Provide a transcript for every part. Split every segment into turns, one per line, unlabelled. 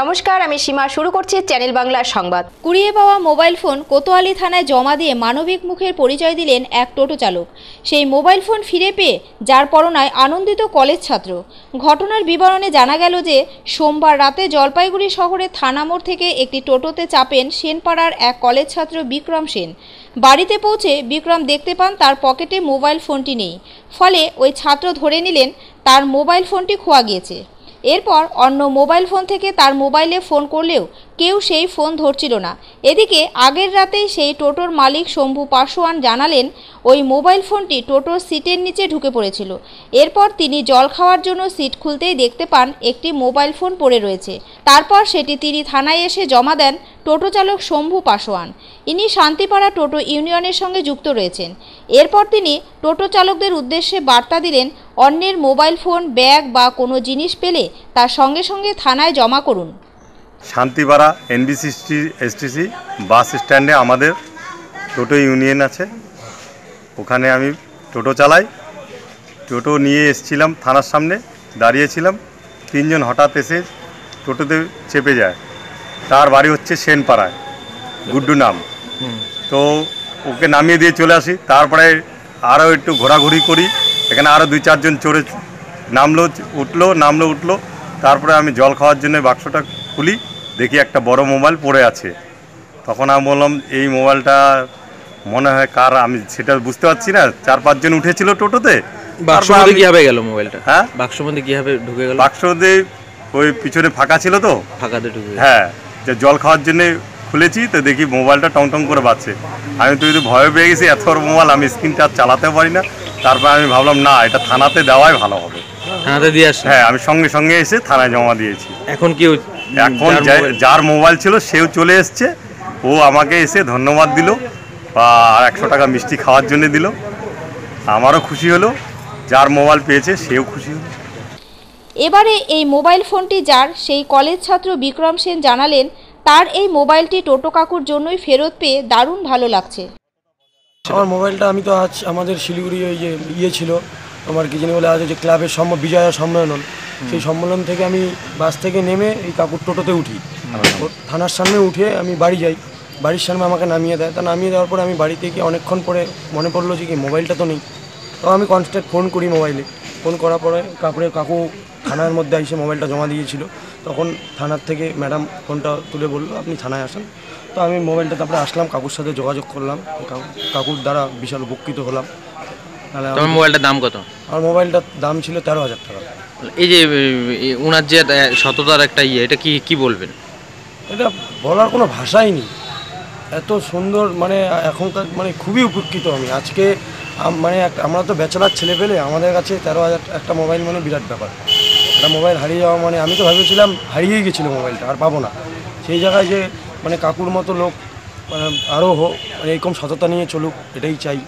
নমস্কার, আমি সীমা। শুরু করছি চ্যানেল বাংলার সংবাদ।
কুড়িয়ে পাওয়া মোবাইল ফোন কোতোয়ালি থানায় জমা দিয়ে মানবিক মুখের পরিচয় দিলেন এক টোটো চালক। সেই মোবাইল ফোন ফিরে পেয়ে যার পরনায় আনন্দিত কলেজ ছাত্র। ঘটনার বিবরণে জানা গেল যে, সোমবার রাতে জলপাইগুড়ি শহরের থানা মোড় থেকে একটি টোটোতে চাপেন সেনপাড়ার এক কলেজ ছাত্র বিক্রম সেন। বাড়িতে পৌঁছে বিক্রম দেখতে পান তার পকেটে মোবাইল ফোনটি নেই। ফলে ওই ছাত্র ধরে নিলেন, তার মোবাইল ফোনটি খোয়া গিয়েছে। এরপর অন্য মোবাইল ফোন থেকে তার মোবাইলে ফোন করলেও কেউ সেই ফোন ধরছিল না। এদিকে আগের রাতেই সেই টোটোর মালিক শম্ভু পাশোয়ান জানালেন, ওই মোবাইল ফোনটি টোটোর সিটের নিচে ঢুকে পড়েছিল। এরপর তিনি জল খাওয়ার জন্য সিট খুলতেই দেখতে পান একটি মোবাইল ফোন পড়ে রয়েছে। তারপর সেটি তিনি থানায় এসে জমা দেন টোটো চালক শম্ভু পাশোয়ান ইনি শান্তিপাড়া টোটো ইউনিয়নের সঙ্গে যুক্ত রয়েছেন। এরপর তিনি টোটো চালকদের উদ্দেশ্যে বার্তা দিলেন, অন্যের মোবাইল ফোন, ব্যাগ বা কোনো জিনিস পেলে তার সঙ্গে সঙ্গে থানায় জমা করুন।
শান্তিপাড়া এনবিসি এসটিসি বাস স্ট্যান্ডে আমাদের টোটো ইউনিয়ন আছে। ওখানে আমি টোটো চালাই। টোটো নিয়ে এসছিলাম থানার সামনে দাঁড়িয়েছিলাম। তিনজন হঠাৎ এসে টোটোতে চেপে যায়। তার বাড়ি হচ্ছে সেনপাড়ায় গুড্ডু নাম। তো ওকে নামিয়ে দিয়ে চলে আসি। তারপরে আরও একটু ঘোরাঘুরি করি। এখানে আরও দুই চারজন চড়ে নামলো উঠল নামলো উঠল। তারপরে আমি জল খাওয়ার জন্য বাক্সটা খুলি। দেখি একটা বড় মোবাইল পড়ে আছে। তখন আমি বললাম এই মোবাইলটা মনে হয় কার? আমি সেটা বুঝতে পারছি না। চার পাঁচজন উঠেছিল টোটোতে।
কীভাবে গেল মোবাইলটা?
হ্যাঁ?
কীভাবে ঢুকে গেল?
ওই পিছনে ফাঁকা ছিল তো।
ফাঁকাতে ঢুকে
হ্যাঁ যে জল খাওয়ার জন্য খুলেছি তো দেখি মোবাইলটা টং টং করে বাজছে। আমি তো যদি ভয় পেয়ে গেছি এত বড় মোবাইল আমি স্ক্রিনটা আর চালাতেও পারি না। তারপর আমি ভাবলাম না এটা থানাতে দেওয়াই ভালো হবে।
থানাতে দিয়ে আসছে
হ্যাঁ আমি সঙ্গে সঙ্গে এসে থানায় জমা দিয়েছি।
এখন কি
এখন
যার
যার মোবাইল ছিল সেও চলে এসছে। ও আমাকে এসে ধন্যবাদ দিল বা একশো টাকা মিষ্টি খাওয়ার জন্য দিল। আমারও খুশি হলো যার মোবাইল পেয়েছে সেও খুশি হলো।
এবারে এই মোবাইল ফোনটি যার সেই কলেজ ছাত্র বিক্রম সেন জানালেন তার এই মোবাইলটি টোটো কাকুর জন্যই ফেরত পেয়ে দারুণ ভালো লাগছে।
আমার মোবাইলটা আমি তো আজ আমাদের শিলিগুড়ি ওই যে ইয়ে ছিল আমার কি জানি বলে আজ যে ক্লাবের সম্ম বিজয়া সম্মেলন। সেই সম্মেলন থেকে আমি বাস থেকে নেমে এই কাকুর টোটোতে উঠি। থানার সামনে উঠে আমি বাড়ি যাই। বাড়ির সামনে আমাকে নামিয়ে দেয়। তা নামিয়ে দেওয়ার পরে আমি বাড়িতে গিয়ে অনেকক্ষণ পরে মনে পড়ল যে কি মোবাইলটা তো নেই। তো আমি কনস্ট্যান্ট ফোন করি মোবাইলে ফোন করার পরে কাপড়ে কাকু থানার মধ্যে এসে মোবাইলটা জমা দিয়েছিল। তখন থানার থেকে ম্যাডাম ফোনটা তুলে বলল আপনি থানায় আসেন। তো আমি মোবাইলটা তারপরে আসলাম কাকুর সাথে যোগাযোগ করলাম। কাকুর দ্বারা বিশাল উপকৃত হলাম। তাহলে
তোমার মোবাইলটার দাম কত?
আমার মোবাইলটার দাম ছিল তেরো হাজার টাকা।
এই যে ওনার যে সততার একটা ইয়ে এটা কি কি বলবেন?
এটা বলার কোনো ভাষাই নেই। এত সুন্দর মানে এখনকার মানে খুবই উপকৃত আমি। আজকে মানে আমরা তো ব্যাচেলার ছেলে পেলে আমাদের কাছে তেরো হাজার একটা মোবাইল মানে বিরাট ব্যাপার। একটা মোবাইল হারিয়ে যাওয়া মানে আমি তো ভেবেছিলাম হারিয়েই গেছিল মোবাইলটা আর পাবো না। সেই জায়গায় যে মানে কাকুর মতো লোক মানে আরও হোক মানে এরকম সততা নিয়ে চলুক এটাই চাই।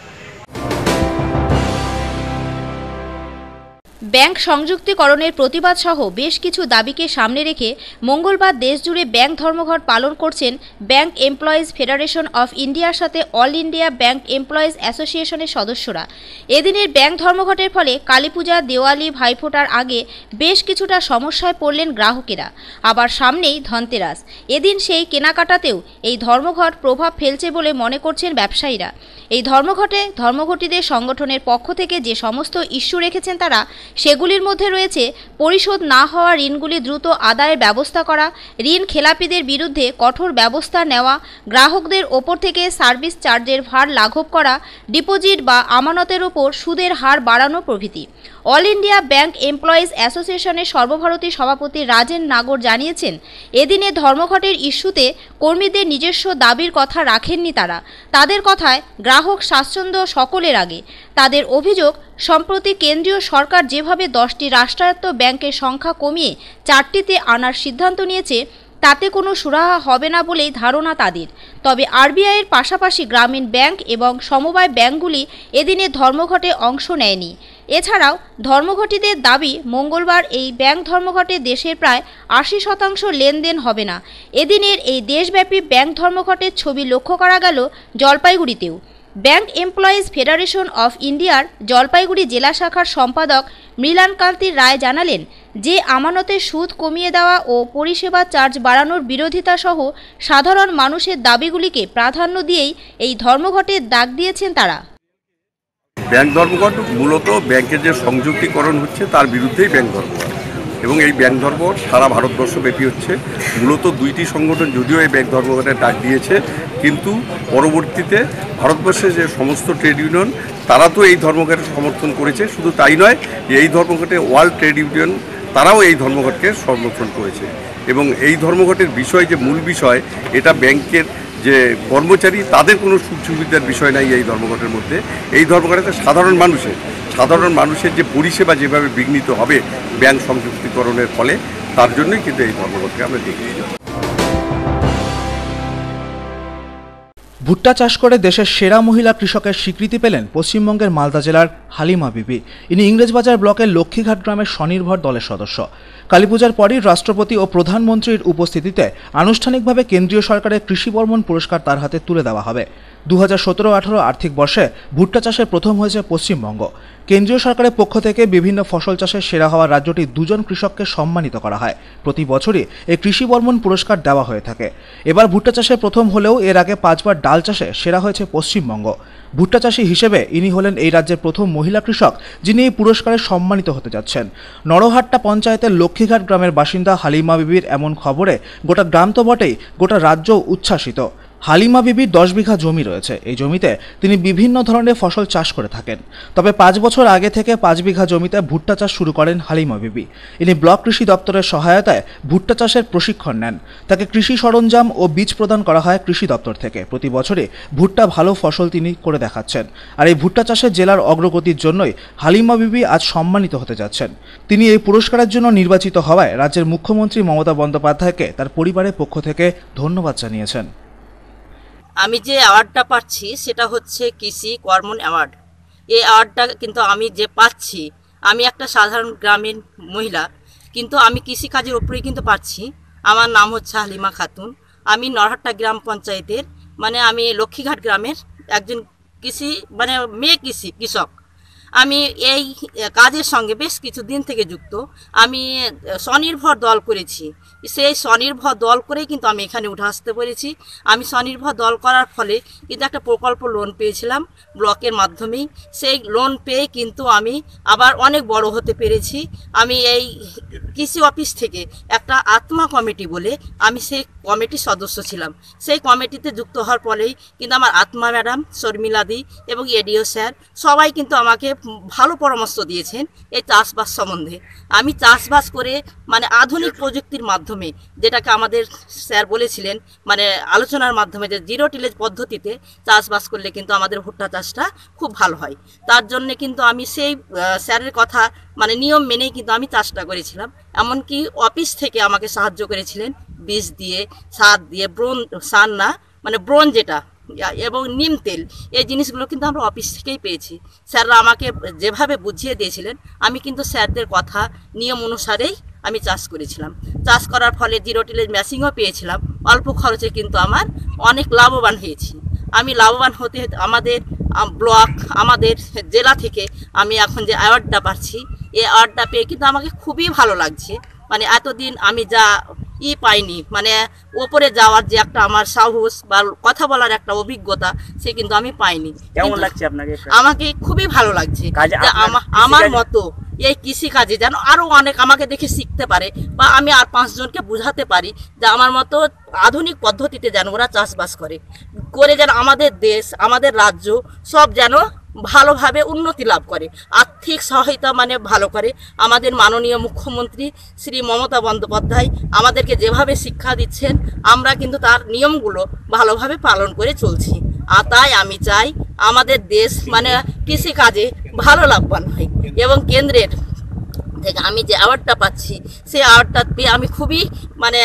ব্যাংক সংযুক্তিকরণের প্রতিবাদ সহ বেশ কিছু দাবিকে সামনে রেখে মঙ্গলবার দেশজুড়ে ব্যাংক ধর্মঘট পালন করছেন ব্যাংক এমপ্লয়িজ ফেডারেশন অফ ইন্ডিয়ার সাথে অল ইন্ডিয়া ব্যাংক এমপ্লয়িজ অ্যাসোসিয়েশনের সদস্যরা। এদিনের ব্যাংক ধর্মঘটের ফলে কালীপূজা, দেওয়ালি, ভাইফোঁটার আগে বেশ কিছুটা সমস্যায় পড়লেন গ্রাহকেরা। আবার সামনেই ধনতেরাস। এদিন সেই কেনাকাটাতেও এই ধর্মঘট প্রভাব ফেলছে বলে মনে করছেন ব্যবসায়ীরা। এই ধর্মঘটে ধর্মঘটীদের সংগঠনের পক্ষ থেকে যে সমস্ত ইস্যু রেখেছেন তারা সেগুলির মধ্যে রয়েছে পরিশোধ না হওয়া ঋণগুলি দ্রুত আদায়ের ব্যবস্থা করা, ঋণ খেলাপিদের বিরুদ্ধে কঠোর ব্যবস্থা নেওয়া, গ্রাহকদের ওপর থেকে সার্ভিস চার্জের ভার লাঘব করা, ডিপোজিট বা আমানতের ওপর সুদের হার বাড়ানো প্রভৃতি। অল ইন্ডিয়া ব্যাংক এমপ্লয়িজ অ্যাসোসিয়েশনের সর্বভারতীয় সভাপতি রাজেন নাগর জানিয়েছেন এদিনে ধর্মঘটের ইস্যুতে কর্মীদের নিজস্ব দাবির কথা রাখেননি তারা। তাদের কথায় গ্রাহক স্বাচ্ছন্দ্য সকলের আগে। তাদের অভিযোগ, সম্প্রতি কেন্দ্রীয় সরকার যেভাবে দশটি রাষ্ট্রায়ত্ত ব্যাংকের সংখ্যা কমিয়ে চারটিতে আনার সিদ্ধান্ত নিয়েছে, তাতে কোনো সুরাহা হবে না বলেই ধারণা তাদের। তবে আরবিআইয়ের পাশাপাশি গ্রামীণ ব্যাংক এবং সমবায় ব্যাংকগুলি এদিনে ধর্মঘটে অংশ নেয়নি। এছাড়াও ধর্মঘটীদের দাবি, মঙ্গলবার এই ব্যাংক ধর্মঘটে দেশের প্রায় আশি শতাংশ লেনদেন হবে না। এদিনের এই দেশব্যাপী ব্যাংক ধর্মঘটের ছবি লক্ষ্য করা গেল জলপাইগুড়িতেও। ব্যাংক এমপ্লয়িজ ফেডারেশন অফ ইন্ডিয়ার জলপাইগুড়ি জেলা শাখার সম্পাদক মৃলান কান্তি রায় জানালেন যে আমানতের সুদ কমিয়ে দেওয়া ও পরিষেবা চার্জ বাড়ানোর বিরোধিতা সহ সাধারণ মানুষের দাবিগুলিকে প্রাধান্য দিয়েই এই ধর্মঘটের ডাক দিয়েছেন তারা।
ব্যাংক ধর্মঘট মূলত ব্যাংকের যে সংযুক্তিকরণ হচ্ছে তার বিরুদ্ধেই ব্যাংক ধর্মঘট। এবং এই ব্যাংক ধর্মঘট সারা ভারতবর্ষব্যাপী হচ্ছে। মূলত দুইটি সংগঠন যদিও এই ব্যাংক ধর্মঘটের ডাক দিয়েছে, কিন্তু পরবর্তীতে ভারতবর্ষের যে সমস্ত ট্রেড ইউনিয়ন, তারা তো এই ধর্মঘটের সমর্থন করেছে। শুধু তাই নয়, এই ধর্মঘটে ওয়ার্ল্ড ট্রেড ইউনিয়ন, তারাও এই ধর্মঘটকে সমর্থন করেছে। এবং এই ধর্মঘটের বিষয় যে মূল বিষয়, এটা ব্যাংকের যে কর্মচারী, তাদের কোনো সুখ সুবিধার বিষয় নাই এই ধর্মঘটের মধ্যে। এই ধর্মঘটে সাধারণ মানুষের সাধারণ মানুষের যে পরিষেবা যেভাবে বিঘ্নিত হবে ব্যাংক সংযুক্তিকরণের ফলে, তার জন্যই কিন্তু এই ধর্মঘটকে আমরা দেখি
ভুট্টা চাষ করে দেশের সেরা মহিলা কৃষকের স্বীকৃতি পেলেন পশ্চিমবঙ্গের মালদা জেলার হালিমা বিবি। ইনি ইংরেজবাজার ব্লকের লক্ষ্মীঘাট গ্রামের স্বনির্ভর দলের সদস্য। কালীপূজার পরই রাষ্ট্রপতি ও প্রধানমন্ত্রীর উপস্থিতিতে আনুষ্ঠানিকভাবে কেন্দ্রীয় সরকারের কৃষি বর্মন পুরস্কার তার হাতে তুলে দেওয়া হবে। দু হাজার সতেরো আঠারো আর্থিক বর্ষে ভুট্টা চাষে প্রথম হয়েছে পশ্চিমবঙ্গ। কেন্দ্রীয় সরকারের পক্ষ থেকে বিভিন্ন ফসল চাষে সেরা হওয়া রাজ্যটি দুজন কৃষককে সম্মানিত করা হয়। প্রতি বছরই এই কৃষি বর্মন পুরস্কার দেওয়া হয়ে থাকে। এবার ভুট্টা চাষে প্রথম হলেও এর আগে পাঁচবার ডাল চাষে সেরা হয়েছে পশ্চিমবঙ্গ। ভুট্টা চাষী হিসেবে ইনি হলেন এই রাজ্যের প্রথম মহিলা কৃষক, যিনি এই পুরস্কারে সম্মানিত হতে যাচ্ছেন। নরহাট্টা পঞ্চায়েতের লক্ষ্মীঘাট গ্রামের বাসিন্দা হালিমা বিবির এমন খবরে গোটা গ্রাম তো বটেই, গোটা রাজ্য উচ্ছ্বাসিত। হালিমা বিবির দশ বিঘা জমি রয়েছে। এই জমিতে তিনি বিভিন্ন ধরনের ফসল চাষ করে থাকেন। তবে পাঁচ বছর আগে থেকে পাঁচ বিঘা জমিতে ভুট্টা চাষ শুরু করেন হালিমা বিবি। ইনি ব্লক কৃষি দপ্তরের সহায়তায় ভুট্টা চাষের প্রশিক্ষণ নেন। তাকে কৃষি সরঞ্জাম ও বীজ প্রদান করা হয় কৃষি দপ্তর থেকে। প্রতি বছরে ভুট্টা ভালো ফসল তিনি করে দেখাচ্ছেন। আর এই ভুট্টা চাষের জেলার অগ্রগতির জন্যই হালিমা বিবি আজ সম্মানিত হতে যাচ্ছেন। তিনি এই পুরস্কারের জন্য নির্বাচিত হওয়ায় রাজ্যের মুখ্যমন্ত্রী মমতা বন্দ্যোপাধ্যায়কে তার পরিবারের পক্ষ থেকে ধন্যবাদ জানিয়েছেন।
আমি যে অ্যাওয়ার্ডটা পাচ্ছি, সেটা হচ্ছে কৃষি কর্মণ অ্যাওয়ার্ড এই অ্যাওয়ার্ডটা কিন্তু আমি যে পাচ্ছি, আমি একটা সাধারণ গ্রামীণ মহিলা, কিন্তু আমি কৃষিকাজের উপরেই কিন্তু পাচ্ছি আমার নাম হচ্ছে হালিমা খাতুন। আমি নরহাট্টা গ্রাম পঞ্চায়েতের মানে আমি লক্ষ্মীঘাট গ্রামের একজন কৃষি মানে মেয়ে কৃষি, কৃষক। আমি এই কাজের সঙ্গে বেশ কিছু দিন থেকে যুক্ত। আমি স্বনির্ভর দল করেছি। সেই স্বনির্ভর দল করেই কিন্তু আমি এখানে উঠে আসতে পেরেছি। আমি স্বনির্ভর দল করার ফলে কিন্তু একটা প্রকল্প লোন পেয়েছিলাম ব্লকের মাধ্যমেই। সেই লোন পেয়ে কিন্তু আমি আবার অনেক বড় হতে পেরেছি। আমি এই কৃষি অফিস থেকে একটা আত্মা কমিটি বলে আমি সেই কমিটির সদস্য ছিলাম। সেই কমিটিতে যুক্ত হওয়ার ফলেই কিন্তু আমার আত্মা ম্যাডাম, শর্মিলাদি এবং এডিও স্যার সবাই কিন্তু আমাকে ভালো পরামর্শ দিয়েছেন এই চাষবাস সম্বন্ধে। আমি চাষবাস করে মানে আধুনিক প্রযুক্তির মাধ্যমে যেটাকে আমাদের স্যার বলেছিলেন মানে আলোচনার মাধ্যমে যে জিরো টিলেজ পদ্ধতিতে চাষবাস করলে কিন্তু আমাদের ভুট্টা চাষটা খুব ভালো হয়। তার জন্য কিন্তু আমি সেই স্যারের কথা মানে নিয়ম মেনেই কিন্তু আমি চাষটা করেছিলাম। এমনকি অফিস থেকে আমাকে সাহায্য করেছিলেন বীজ দিয়ে, সার দিয়ে, ব্রোন, সার না মানে ব্রোন যেটা এবং নিম তেল। এই জিনিসগুলো কিন্তু আমরা অফিস থেকেই পেয়েছি। স্যাররা আমাকে যেভাবে বুঝিয়ে দিয়েছিলেন, আমি কিন্তু স্যারদের কথা, নিয়ম অনুসারেই আমি চাষ করেছিলাম। চাষ করার ফলে জিরো টিলেজ মেশিনও পেয়েছিলাম। অল্প খরচে কিন্তু আমার অনেক লাভবান হয়েছি। আমি লাভবান হতে আমাদের ব্লক আমাদের জেলা থেকে আমি এখন যে অ্যাওয়ার্ডটা পাচ্ছি, এই অ্যাওয়ার্ডটা পেয়ে কিন্তু আমাকে খুবই ভালো লাগছে। মানে এতদিন আমি যা ই পাইনি মানে ওপরে যাওয়ার যে একটা আমার সাহস বা কথা বলার একটা অভিজ্ঞতা সে কিন্তু আমি পাইনি।
কেমন লাগছে আপনাকে
আমাকে খুবই ভালো লাগছে আমার মতো এই কৃষিকাজে যেন আরও অনেক আমাকে দেখে শিখতে পারে বা আমি আর পাঁচজনকে বুঝাতে পারি যে আমার মতো আধুনিক পদ্ধতিতে যেন ওরা চাষবাস করে। করে যেন আমাদের দেশ আমাদের রাজ্য সব যেন ভালোভাবে উন্নতি লাভ করে। আর্থিক সহায়তা মানে ভালো করে। আমাদের মাননীয় মুখ্যমন্ত্রী শ্রী মমতা বন্দ্যোপাধ্যায় আমাদেরকে যেভাবে শিক্ষা দিচ্ছেন, আমরা কিন্তু তার নিয়মগুলো ভালোভাবে পালন করে চলছি। আর তাই আমি চাই আমাদের দেশ মানে কৃষিকাজে ভালো লাভবান হয় এবং কেন্দ্রের থেকে আমি যে অ্যাওয়ার্ডটা পাচ্ছি সেই অ্যাওয়ার্ডটা পেয়ে আমি খুবই মানে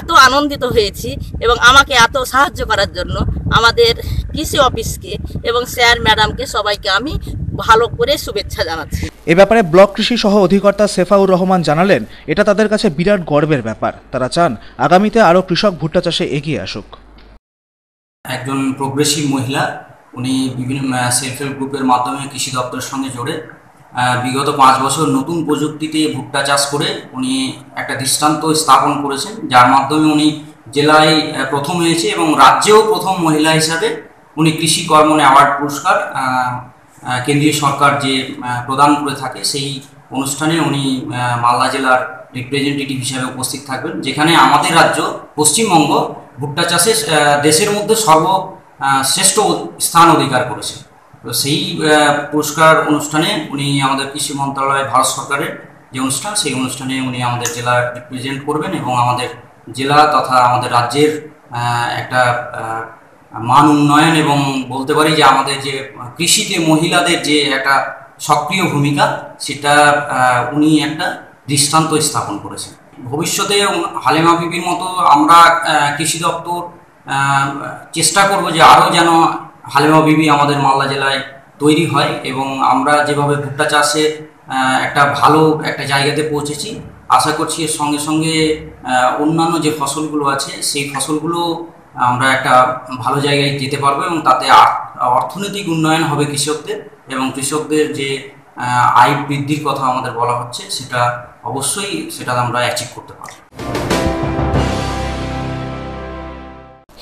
এত আনন্দিত হয়েছি এবং আমাকে এত সাহায্য করার জন্য আমাদের কৃষি অফিসকে এবং স্যার ম্যাডামকে সবাইকে আমি ভালো করে শুভেচ্ছা জানাচ্ছি।
এ ব্যাপারে ব্লক কৃষি সহ অধিকর্তা সেফাউর রহমান জানালেন এটা তাদের কাছে বিরাট গর্বের ব্যাপার। তারা চান আগামীতে আরও কৃষক ভুট্টা চাষে এগিয়ে আসুক।
একজন প্রগ্রেসিভ মহিলা উনি বিভিন্ন সেলফ হেল্প গ্রুপের মাধ্যমে কৃষি দপ্তরের সঙ্গে জড়ে। বিগত পাঁচ বছর নতুন প্রযুক্তিতে ভুট্টা চাষ করে উনি একটা দৃষ্টান্ত স্থাপন করেছেন, যার মাধ্যমে উনি জেলায় প্রথম হয়েছে এবং রাজ্যেও প্রথম মহিলা হিসাবে উনি কৃষি কর্মণে অ্যাওয়ার্ড পুরস্কার কেন্দ্রীয় সরকার যে প্রদান করে থাকে সেই অনুষ্ঠানে উনি মালদা জেলার রিপ্রেজেন্টেটিভ হিসাবে উপস্থিত থাকবেন, যেখানে আমাদের রাজ্য, পশ্চিমবঙ্গ ভুট্টা চাষে দেশের মধ্যে সর্ব শ্রেষ্ঠ স্থান অধিকার করেছে। তো সেই পুরস্কার অনুষ্ঠানে উনি আমাদের কৃষি মন্ত্রণালয়, ভারত সরকারের যে অনুষ্ঠান, সেই অনুষ্ঠানে উনি আমাদের জেলা রিপ্রেজেন্ট করবেন এবং আমাদের জেলা তথা আমাদের রাজ্যের একটা মান উন্নয়ন এবং বলতে পারি যে আমাদের যে কৃষিতে মহিলাদের যে একটা সক্রিয় ভূমিকা, সেটা উনি একটা দৃষ্টান্ত স্থাপন করেছেন। ভবিষ্যতে হালেমা বিবির মতো আমরা কৃষি দপ্তর চেষ্টা করব যে আরও যেন হালেমা বিবি আমাদের মালদা জেলায় তৈরি হয় এবং আমরা যেভাবে ভুট্টা চাষে একটা ভালো একটা জায়গাতে পৌঁছেছি, আশা করছি এর সঙ্গে সঙ্গে অন্যান্য যে ফসলগুলো আছে, সেই ফসলগুলো আমরা একটা ভালো জায়গায় যেতে পারব এবং তাতে অর্থনৈতিক উন্নয়ন হবে কৃষকদের এবং কৃষকদের যে, আয় বৃদ্ধির কথা আমাদের বলা হচ্ছে, সেটা অবশ্যই সেটা আমরা অ্যাচিভ করতে পারব।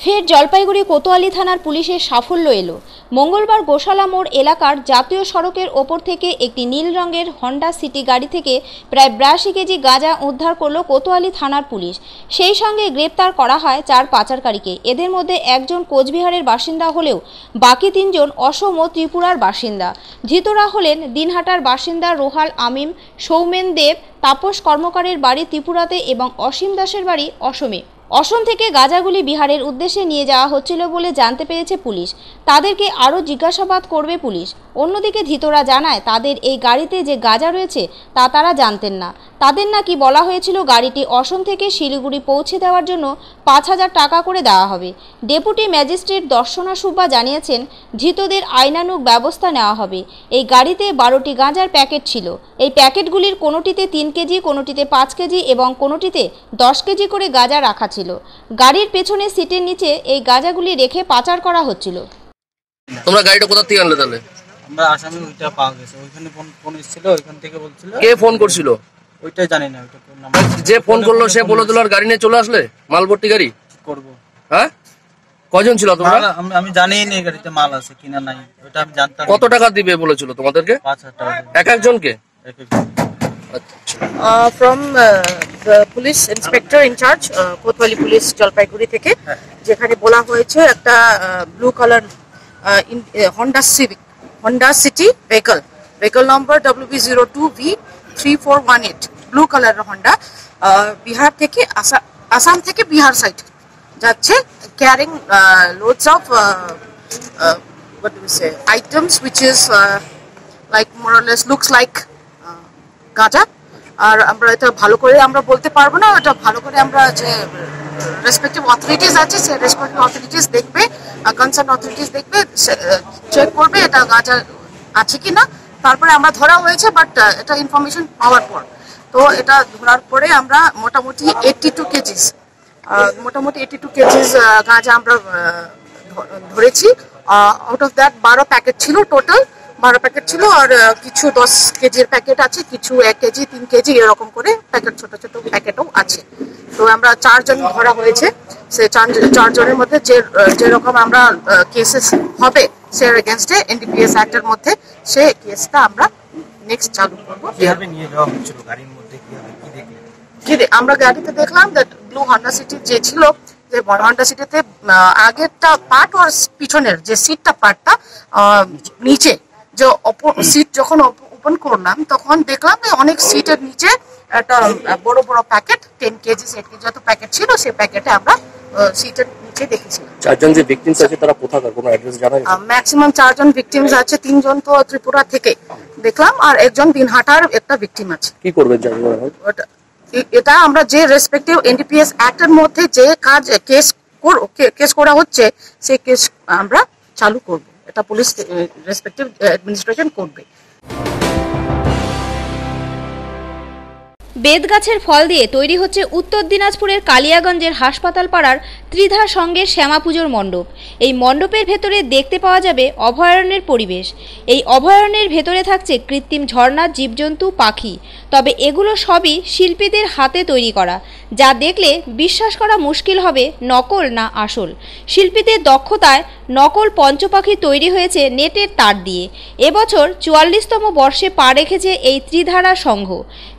ফের জলপাইগুড়ি কোতোয়ালি থানার পুলিশের সাফল্য এলো। মঙ্গলবার গোশালা মোড় এলাকার জাতীয় সড়কের ওপর থেকে একটি নীল রঙের হন্ডা সিটি গাড়ি থেকে প্রায় বিরাশি কেজি গাঁজা উদ্ধার করল কোতোয়ালি থানার পুলিশ। সেই সঙ্গে গ্রেপ্তার করা হয় চার পাচারকারীকে। এদের মধ্যে একজন কোচবিহারের বাসিন্দা হলেও বাকি তিনজন অসম ও ত্রিপুরার বাসিন্দা। ধৃতরা হলেন দিনহাটার বাসিন্দা রোহাল আমিম, সৌমেন দেব, তাপস কর্মকারের বাড়ি ত্রিপুরাতে এবং অসীম দাসের বাড়ি অসমে। অসম থেকে গাঁজাগুলি বিহারের উদ্দেশ্যে নিয়ে যাওয়া হচ্ছিল বলে জানতে পেরেছে পুলিশ। তাদেরকে আরও জিজ্ঞাসাবাদ করবে পুলিশ। অন্যদিকে ধৃতরা জানায়, তাদের এই গাড়িতে যে গাঁজা রয়েছে তা তারা জানতেন না। তাদের নাকি বলা হয়েছিল গাড়িটি অসম থেকে শিলিগুড়ি পৌঁছে দেওয়ার জন্য পাঁচ হাজার টাকা করে দেওয়া হবে। ডেপুটি ম্যাজিস্ট্রেট দর্শনা সুব্বা জানিয়েছেন, ধৃতদের আইনানুগ ব্যবস্থা নেওয়া হবে। এই গাড়িতে বারোটি গাঁজার প্যাকেট ছিল। এই প্যাকেটগুলির কোনোটিতে তিন কেজি, কোনোটিতে পাঁচ কেজি এবং কোনোটিতে দশ কেজি করে গাঁজা রাখা ছিল। গাড়ির পেছনে সিটের নিচে এই গাঁজাগুলি রেখে পাচার করা হচ্ছিল।
তোমরা গাড়িটা কোথা থেকে আনলে তাহলে?
আমরা আসামি ওইটা পাওয়া গেছে। ওইখানে ফোন ফোন এসেছিল ওইখান থেকে বলছিল।
কে ফোন করছিল?
ওইটা জানি না ওইটা কোন নাম্বার
যে ফোন করল সে বলে দিল আর গাড়ি নিয়ে চলে আসলে? মালভর্তি গাড়ি?
করব?
হ্যাঁ? কজন ছিল তোমরা?
আমি জানি না এই গাড়িতে মাল আছে কিনা নাই। ওইটা আমি জানতাম
কত টাকা দিবে বলেছিল তোমাদেরকে?
পাঁচ হাজার টাকা।
এক একজনকে?
এক এক
uh, police inspector the police inspector in charge uh, Kotwali police Jalpaiguri থেকে যেখানে বলা হয়েছে একটা blue colour Honda Civic Honda City vehicle vehicle number W B zero two V three four one eight blue colour Honda Bihar থেকে আসা- আসাম থেকে Bihar side যাচ্ছে carrying loads of what do we say items which is uh, like more or less looks like গাঁজা, আর আমরা এটা ভালো করে আমরা বলতে পারব না, এটা ভালো করে আমরা যে রেসপেক্টিভ অথরিটিস আছে সেই রেসপেক্টিভ অথরিটিস দেখবে কনসার্ন অথরিটিস দেখবে চেক করবে এটা গাঁজা আছে কি না তারপরে আমরা ধরা হয়েছে বাট এটা ইনফরমেশন পাওয়ার পর। তো এটা ধরার পরে আমরা মোটামুটি এইটটি টু কেজিস মোটামুটি এইটটি টু কেজিস গাঁজা আমরা ধরেছি। আউট অফ দ্যাট বারো প্যাকেট ছিল টোটাল বারো প্যাকেট ছিল আর কিছু দশ কেজির প্যাকেট আছে কিছু এক কেজি তিন কেজি এরকম করে প্যাকেট ছোট ছোট প্যাকেটও আছে। তো আমরা চারজন ধরা হয়েছে। সে চার- চারজনের মধ্যে যে যেরকম আমরা কেসেস হবে সে এগেনস্টে এনডিপিএস অ্যাক্টের মধ্যে সে কেসটা আমরা নেক্সট চালু করব।
কীভাবে নিয়ে যাওয়া হচ্ছিল গাড়ির মধ্যে কীভাবে কি দেখলে
কি রে, আমরা গাড়িতে দেখলাম দ্যাট ব্লু হন্ডা সিটি যে ছিল যে হন্ডা সিটিতে আগেরটা পার্ট আর পিছনের যে সিটটা পার্টটা নিচে। যে সিট যখন ওপেন করলাম তখন দেখলাম যে অনেক সিটের নিচে একটা বড় বড় packet ten KG eight KG যত প্যাকেট ছিল সেই প্যাকেটে আমরা সিটের নিচে দেখেছিলাম।
চারজন যে ভিকটিমস আছে তারা কোথাকার? কোনো অ্যাড্রেস জানা?
ম্যাক্সিমাম চারজন ভিকটিমস আছে তিনজন তো ত্রিপুরা থেকে। দেখলাম আর একজন দিনহাটার একটা ভিকটিম আছে।
কি করবেন জানি
ওটা- এটা আমরা যে রেসপেক্টিভ এনডিপিএস অ্যাক্টের মধ্যে যে কাজ কেস কেস করা হচ্ছে সেই কেস আমরা চালু করব। এটা পুলিশ রেসপেক্টিভ অ্যাডমিনিস্ট্রেশন করবে।
বেদগাছের ফল দিয়ে তৈরি হচ্ছে উত্তর দিনাজপুরের কালিয়াগঞ্জের হাসপাতাল পাড়ার ত্রিধার সঙ্গে শ্যামা পুজোর মণ্ডপ। এই মণ্ডপের ভেতরে দেখতে পাওয়া যাবে অভয়ারণ্যের পরিবেশ। এই অভয়ারণ্যের ভেতরে থাকছে কৃত্রিম ঝর্ণা জীবজন্তু, পাখি। তবে এগুলো সবই শিল্পীদের হাতে তৈরি করা, যা দেখলে বিশ্বাস করা মুশকিল হবে নকল না আসল। শিল্পীদের দক্ষতায় নকল পঞ্চপাখি তৈরি হয়েছে নেটের তার দিয়ে। এবছর চুয়াল্লিশতম বর্ষে পা রেখেছে এই ত্রিধারা সংঘ।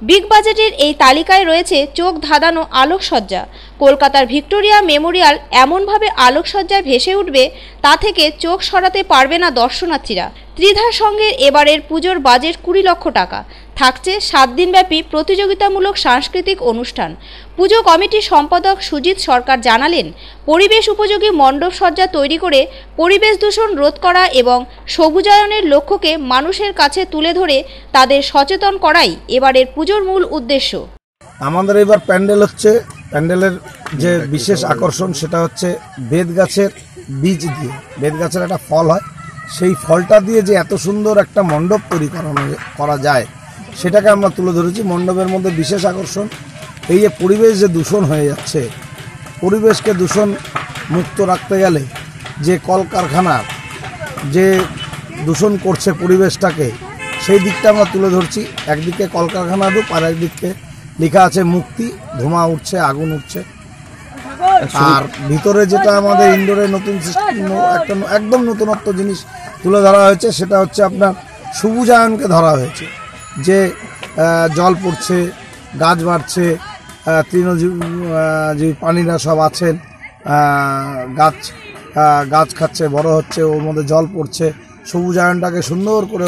বিগ বাজেটের এই তালিকায় রয়েছে চোখ ধাঁধানো আলোকসজ্জা। কলকাতার ভিক্টোরিয়া মেমোরিয়াল এমনভাবে আলোকসজ্জায় ভেসে উঠবে, তা থেকে চোখ সরাতে পারবে না দর্শনার্থীরা। ত্রিধার সঙ্গের এবারের পুজোর বাজেট কুড়ি লক্ষ টাকা। থাকছে সাত দিনব্যাপী প্রতিযোগিতামূলক সাংস্কৃতিক অনুষ্ঠান। পুজো কমিটির সম্পাদক সুজিত সরকার জানালেন, পরিবেশ উপযোগী মণ্ডপ সজ্জা তৈরি করে পরিবেশ দূষণ রোধ করা এবং সবুজায়নের লক্ষ্যকে মানুষের কাছে তুলে ধরে তাদের সচেতন করাই এবারের পুজোর মূল উদ্দেশ্য।
আমাদের এবার প্যান্ডেল হচ্ছে প্যান্ডেলের যে বিশেষ আকর্ষণ সেটা হচ্ছে বেদ গাছের বীজ দিয়ে। বেদ গাছের একটা ফল হয়। সেই ফলটা দিয়ে যে এত সুন্দর একটা মণ্ডপ তৈরি করানো করা যায় সেটাকে আমরা তুলে ধরেছি। মণ্ডপের মধ্যে বিশেষ আকর্ষণ এই যে পরিবেশ যে দূষণ হয়ে যাচ্ছে পরিবেশকে দূষণ মুক্ত রাখতে গেলে যে কলকারখানার যে দূষণ করছে পরিবেশটাকে সেই দিকটা আমরা তুলে ধরছি। একদিকে কলকারখানা রূপ আর একদিকে লেখা আছে মুক্তি ধোঁয়া উঠছে আগুন উঠছে আর ভিতরে যেটা আমাদের ইনডোরে নতুন সিস্টেম একটা একদম নতুনত্ব জিনিস তুলে ধরা হয়েছে সেটা হচ্ছে আপনার সবুজায়নকে ধরা হয়েছে যে জল পড়ছে গাছ বাড়ছে তৃণজীব প্রাণীরা সব আছেন গাছ গাছ খাচ্ছে বড় হচ্ছে ওর মধ্যে জল পড়ছে সবুজায়নটাকে সুন্দর করে।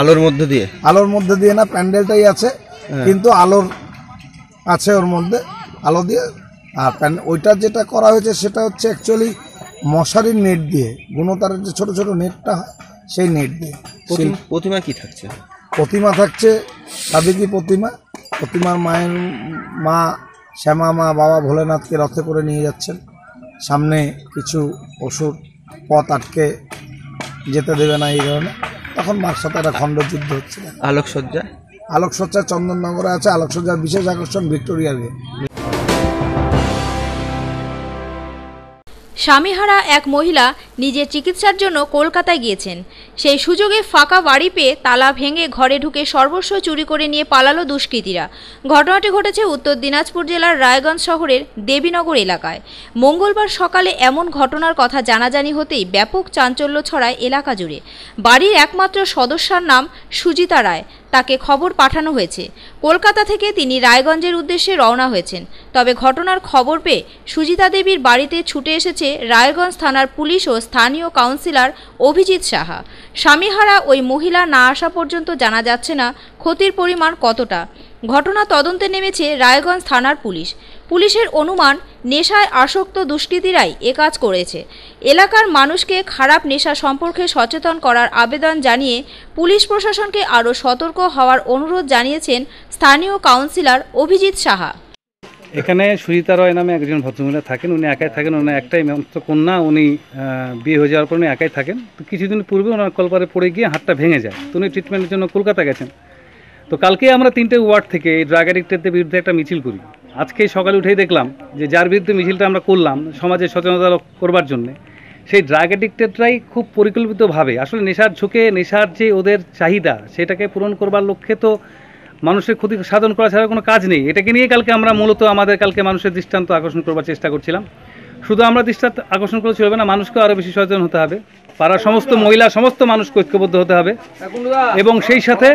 আলোর মধ্যে দিয়ে
আলোর মধ্যে দিয়ে না প্যান্ডেলটাই আছে
হ্যাঁ।
কিন্তু আলোর আছে ওর মধ্যে আলো দিয়ে। আর ওইটা যেটা করা হয়েছে সেটা হচ্ছে অ্যাকচুয়ালি মশারির নেট দিয়ে। গুণতারের যে ছোট ছোট নেটটা হয় সেই নেট দিয়ে।
প্রতিমা- কি থাকছে?
প্রতিমা থাকছে সাবেকি প্রতিমা? প্রতিমার মায়ের মা শ্যামা মা বাবা ভোলেনাথকে রথে করে নিয়ে যাচ্ছেন। সামনে কিছু অসুর পথ আটকে যেতে দেবে না এই ধরনের। তখন মার সাথে একটা খণ্ডযুদ্ধ হচ্ছে।
আলোকসজ্জা?
আলোকসজ্জা চন্দননগরে আছে আলোকসজ্জার বিশেষ আকর্ষণ ভিক্টোরিয়া গেট।
স্বামীহারা এক মহিলা নিজের চিকিৎসার জন্য কলকাতায় গিয়েছেন। সেই সুযোগে ফাঁকা বাড়ি পেয়ে তালা ভেঙে ঘরে ঢুকে সর্বস্ব চুরি করে নিয়ে পালালো দুষ্কৃতীরা। ঘটনাটি ঘটেছে উত্তর দিনাজপুর জেলার রায়গঞ্জ শহরের দেবীনগর এলাকায়। মঙ্গলবার সকালে এমন ঘটনার কথা জানাজানি হতেই ব্যাপক চাঞ্চল্য ছড়ায় এলাকা জুড়ে। বাড়ির একমাত্র সদস্যার নাম সুজিতা রায়। তাকে খবর পাঠানো হয়েছে। কলকাতা থেকে তিনি রায়গঞ্জের উদ্দেশ্যে রওনা হয়েছেন। তবে ঘটনার খবর পেয়ে সুজিতা দেবীর বাড়িতে ছুটে এসেছে রায়গঞ্জ থানার পুলিশ ও স্থানীয় কাউন্সিলর অভিজিৎ সাহা। স্বামীহারা ওই মহিলা না আসা পর্যন্ত জানা যাচ্ছে না ক্ষতির পরিমাণ কতটা। ঘটনা তদন্তে নেমেছে রায়গঞ্জ থানার পুলিশ। পুলিশের অনুমান, নেশায় আসক্ত দুষ্কৃতীরাই এ কাজ করেছে। এলাকার মানুষকে খারাপ নেশা সম্পর্কে সচেতন করার আবেদন জানিয়ে পুলিশ প্রশাসনকে আরও সতর্ক হওয়ার অনুরোধ জানিয়েছেন স্থানীয় কাউন্সিলর অভিজিৎ সাহা।
এখানে সুজিতা রয় নামে একজন ভদ্রমহিলা থাকেন, উনি একাই থাকেন ওনার একটাই মাত্র কন্যা, উনি বিয়ে হয়ে যাওয়ার পর উনি একাই থাকেন। তো কিছুদিন পূর্বে ওনার কলপারে পড়ে গিয়ে হাতটা ভেঙে যায়। তো উনি ট্রিটমেন্টের জন্য কলকাতা গেছেন। তো কালকে আমরা তিনটে ওয়ার্ড থেকে এই ড্রাগ অ্যাডিক্টেডদের বিরুদ্ধে একটা মিছিল করি। আজকে সকালে উঠেই দেখলাম যে যার বিরুদ্ধে মিছিলটা আমরা করলাম সমাজে সচেতনতা করবার জন্যে সেই ড্রাগ অ্যাডিক্টেডরাই খুব পরিকল্পিতভাবে আসলে নেশার ঝুঁকে নেশার যে ওদের চাহিদা সেটাকে পূরণ করবার লক্ষ্যে তো মানুষের ক্ষতি সাধন করা ছাড়া কোনো কাজ নেই। এটাকে নিয়ে কালকে আমরা মূলত আমাদের কালকে মানুষের দৃষ্টান্ত আকর্ষণ করবার চেষ্টা করছিলাম। শুধু আমরা দৃষ্টান্ত আকর্ষণ করে চলবে না মানুষকেও আরও বেশি সচেতন হতে হবে। পাড়ার সমস্ত মহিলা সমস্ত মানুষকে ঐক্যবদ্ধ হতে হবে। এবং সেই সাথে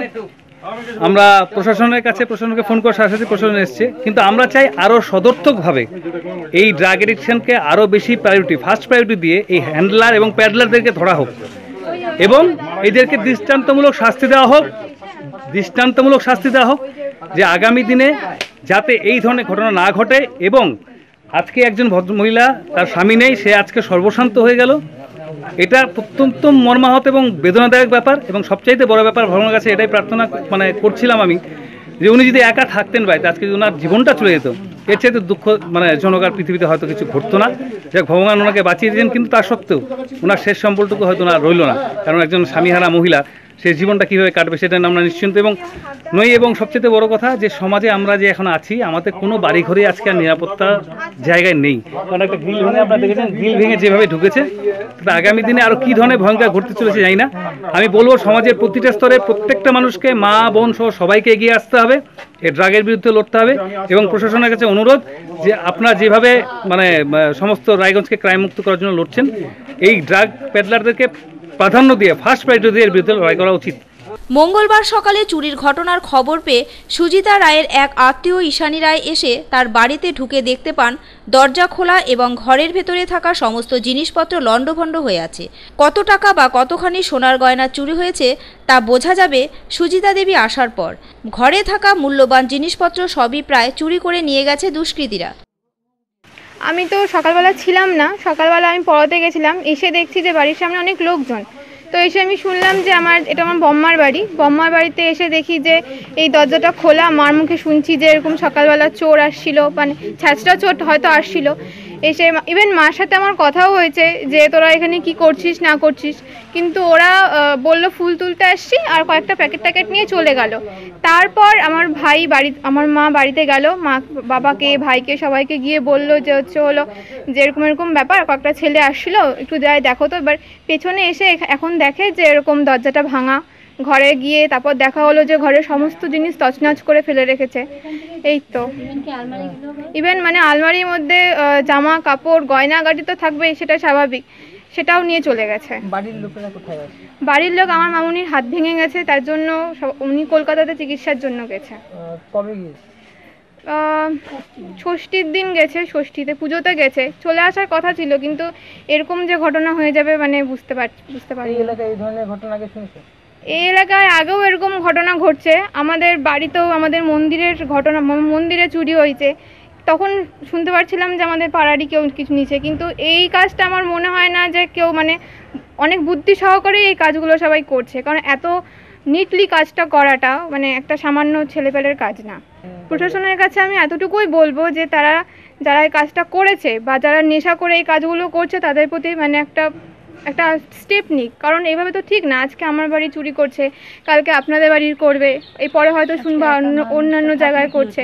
আমরা প্রশাসনের কাছে প্রশাসনকে ফোন করে সাথে প্রশাসন এসছে। কিন্তু আমরা চাই আরও সদর্থকভাবে এই ড্রাগ এডিকশনকে আরও বেশি প্রায়োরিটি ফার্স্ট প্রায়োরিটি দিয়ে এই হ্যান্ডলার এবং প্যাডলারদেরকে ধরা হোক। এবং এদেরকে দৃষ্টান্তমূলক শাস্তি দেওয়া হোক, দৃষ্টান্তমূলক শাস্তি দেওয়া হোক যে আগামী দিনে যাতে এই ধরনের ঘটনা না ঘটে এবং আজকে একজন ভদ্র মহিলা, তার স্বামী নেই, সে আজকে সর্বশান্ত হয়ে গেল। এটা অত্যন্ত মর্মাহত এবং বেদনাদায়ক ব্যাপার এবং সবচাইতে বড় ব্যাপার ভগবানের কাছে এটাই প্রার্থনা মানে করছিলাম আমি যে উনি যদি একা থাকতেন বাড়িতে আজকে যদি ওনার জীবনটা চলে যেত, এর চাইতে দুঃখ মানে জনকার পৃথিবীতে হয়তো কিছু ঘটতো না। যাক ভগবান ওনাকে বাঁচিয়ে দিয়েছেন, কিন্তু তা সত্ত্বেও ওনার শেষ সম্পর্কটুকু হয়তো ওনার রইল না। কারণ একজন স্বামীহারা মহিলা সে জীবনটা কীভাবে কাটবে সেটা আমরা নিশ্চিন্ত। এবং নই, এবং সবচেয়ে বড় কথা যে সমাজে আমরা যে এখন আছি, আমাদের কোনো বাড়ি ঘরে আজকে আর নিরাপত্তা জায়গায় নেই। কারণ একটা গ্রিল ভেঙে, আপনারা দেখেছেন, গ্রিল ভেঙে যেভাবে ঢুকেছে তা আগামী দিনে আরও কী ধরনের ভয়ঙ্কর ঘটতে চলেছে জানি না। আমি বলব, সমাজের প্রতিটা স্তরে প্রত্যেকটা মানুষকে, মা, বোন সহ সবাইকে এগিয়ে আসতে হবে এই ড্রাগের বিরুদ্ধে লড়তে হবে। এবং প্রশাসনের কাছে অনুরোধ যে আপনারা যেভাবে মানে সমস্ত রায়গঞ্জকে ক্রাইম মুক্ত করার জন্য লড়ছেন, এই ড্রাগ পেডলারদেরকে প্রাধান্য দিয়ে ফার্স্ট প্রায়োরিটি দিয়ে এর বিরুদ্ধে লড়াই করা উচিত।
মঙ্গলবার সকালে চুরির ঘটনার খবর পেয়ে সুজিতা রায়ের এক আত্মীয় ঈশানী রায় এসে তার বাড়িতে ঢুকে দেখতে পান দরজা খোলা এবং ঘরের ভেতরে থাকা সমস্ত জিনিসপত্র লণ্ডভণ্ড হয়ে আছে। কত টাকা বা কতখানি সোনার গয়না চুরি হয়েছে তা বোঝা যাবে সুজিতা দেবী আসার পর। ঘরে থাকা মূল্যবান জিনিসপত্র সবই প্রায় চুরি করে নিয়ে গেছে দুষ্কৃতীরা।
আমি তো সকালবেলা ছিলাম না, সকালবেলা আমি পড়াতে গেছিলাম, এসে দেখছি যে বাড়ির সামনে অনেক লোকজন। তো এসে আমি শুনলাম যে আমার, এটা আমার বম্মার বাড়ি, বম্মার বাড়িতে এসে দেখি যে এই দরজাটা খোলা, মার মুখে শুনছি যে এরকম সকালবেলা চোর আসছিল মানে ছ্যাঁচড়া চোর হয়তো আসছিল। এসে ইভেন মার সাথে আমার কথাও হয়েছে যে তোরা এখানে কি করছিস, না করছিস। কিন্তু ওরা বলল, ফুল তুলতে আসছি। আর কয়েকটা প্যাকেট ট্যাকেট নিয়ে চলে গেল। তারপর আমার ভাই বাড়ি, আমার মা বাড়িতে গেল। মা বাবাকে, ভাইকে, সবাইকে গিয়ে বলল যে হচ্ছে হলো যে এরকম এরকম ব্যাপার। কয়েকটা ছেলে আসছিল, একটু যাই দেখো তো। এবার পেছনে এসে এখ- এখন দেখে যে এরকম দরজাটা ভাঙা। ঘরে গিয়ে তারপর দেখা হলো যে ঘরের সমস্ত জিনিস তছনছ করে ফেলে রেখেছে। এই তো। ইভেন মানে আলমারির মধ্যে জামা কাপড় গয়না গাড়ি তো থাকবেই সেটা স্বাভাবিক। সেটাও নিয়ে চলে গেছে।
বাড়ির লোকেরা কোথায় আছে?
বাড়ির লোক আমার মামুনির হাত ভেঙে গেছে তার জন্য উনি কলকাতাতে চিকিৎসার জন্য গেছে।
কবে গিয়েছে?
ষষ্ঠীর দিন গেছে ষষ্ঠীতে পুজোতে গেছে। চলে আসার কথা ছিল কিন্তু এরকম যে ঘটনা হয়ে যাবে মানে বুঝতে পার বুঝতে পারি
এলাকায় এই ধরনের ঘটনা আগে শুনেছো?
এই এলাকায় আগেও এরকম ঘটনা ঘটছে। আমাদের বাড়িতেও আমাদের মন্দিরের ঘটনা মন্দিরে চুরি হয়েছে। তখন শুনতে পারছিলাম যে আমাদের পাড়ারই কেউ কিছু নিচে কিন্তু এই কাজটা আমার মনে হয় না যে কেউ মানে অনেক বুদ্ধি সহকারে এই কাজগুলো সবাই করছে। কারণ এত নিটলি কাজটা করাটা মানে একটা সামান্য ছেলেপেলের কাজ না। প্রশাসনের কাছে আমি এতটুকুই বলব যে তারা, যারা এই কাজটা করেছে বা যারা নেশা করে এই কাজগুলো করছে, তাদের প্রতি মানে একটা একটা স্টেপ নিক। কারণ এইভাবে তো ঠিক না আজকে আমার বাড়ি চুরি করছে কালকে আপনাদের বাড়ির করবে এই পরে হয়তো শুনবা অন্য অন্যান্য জায়গায় করছে।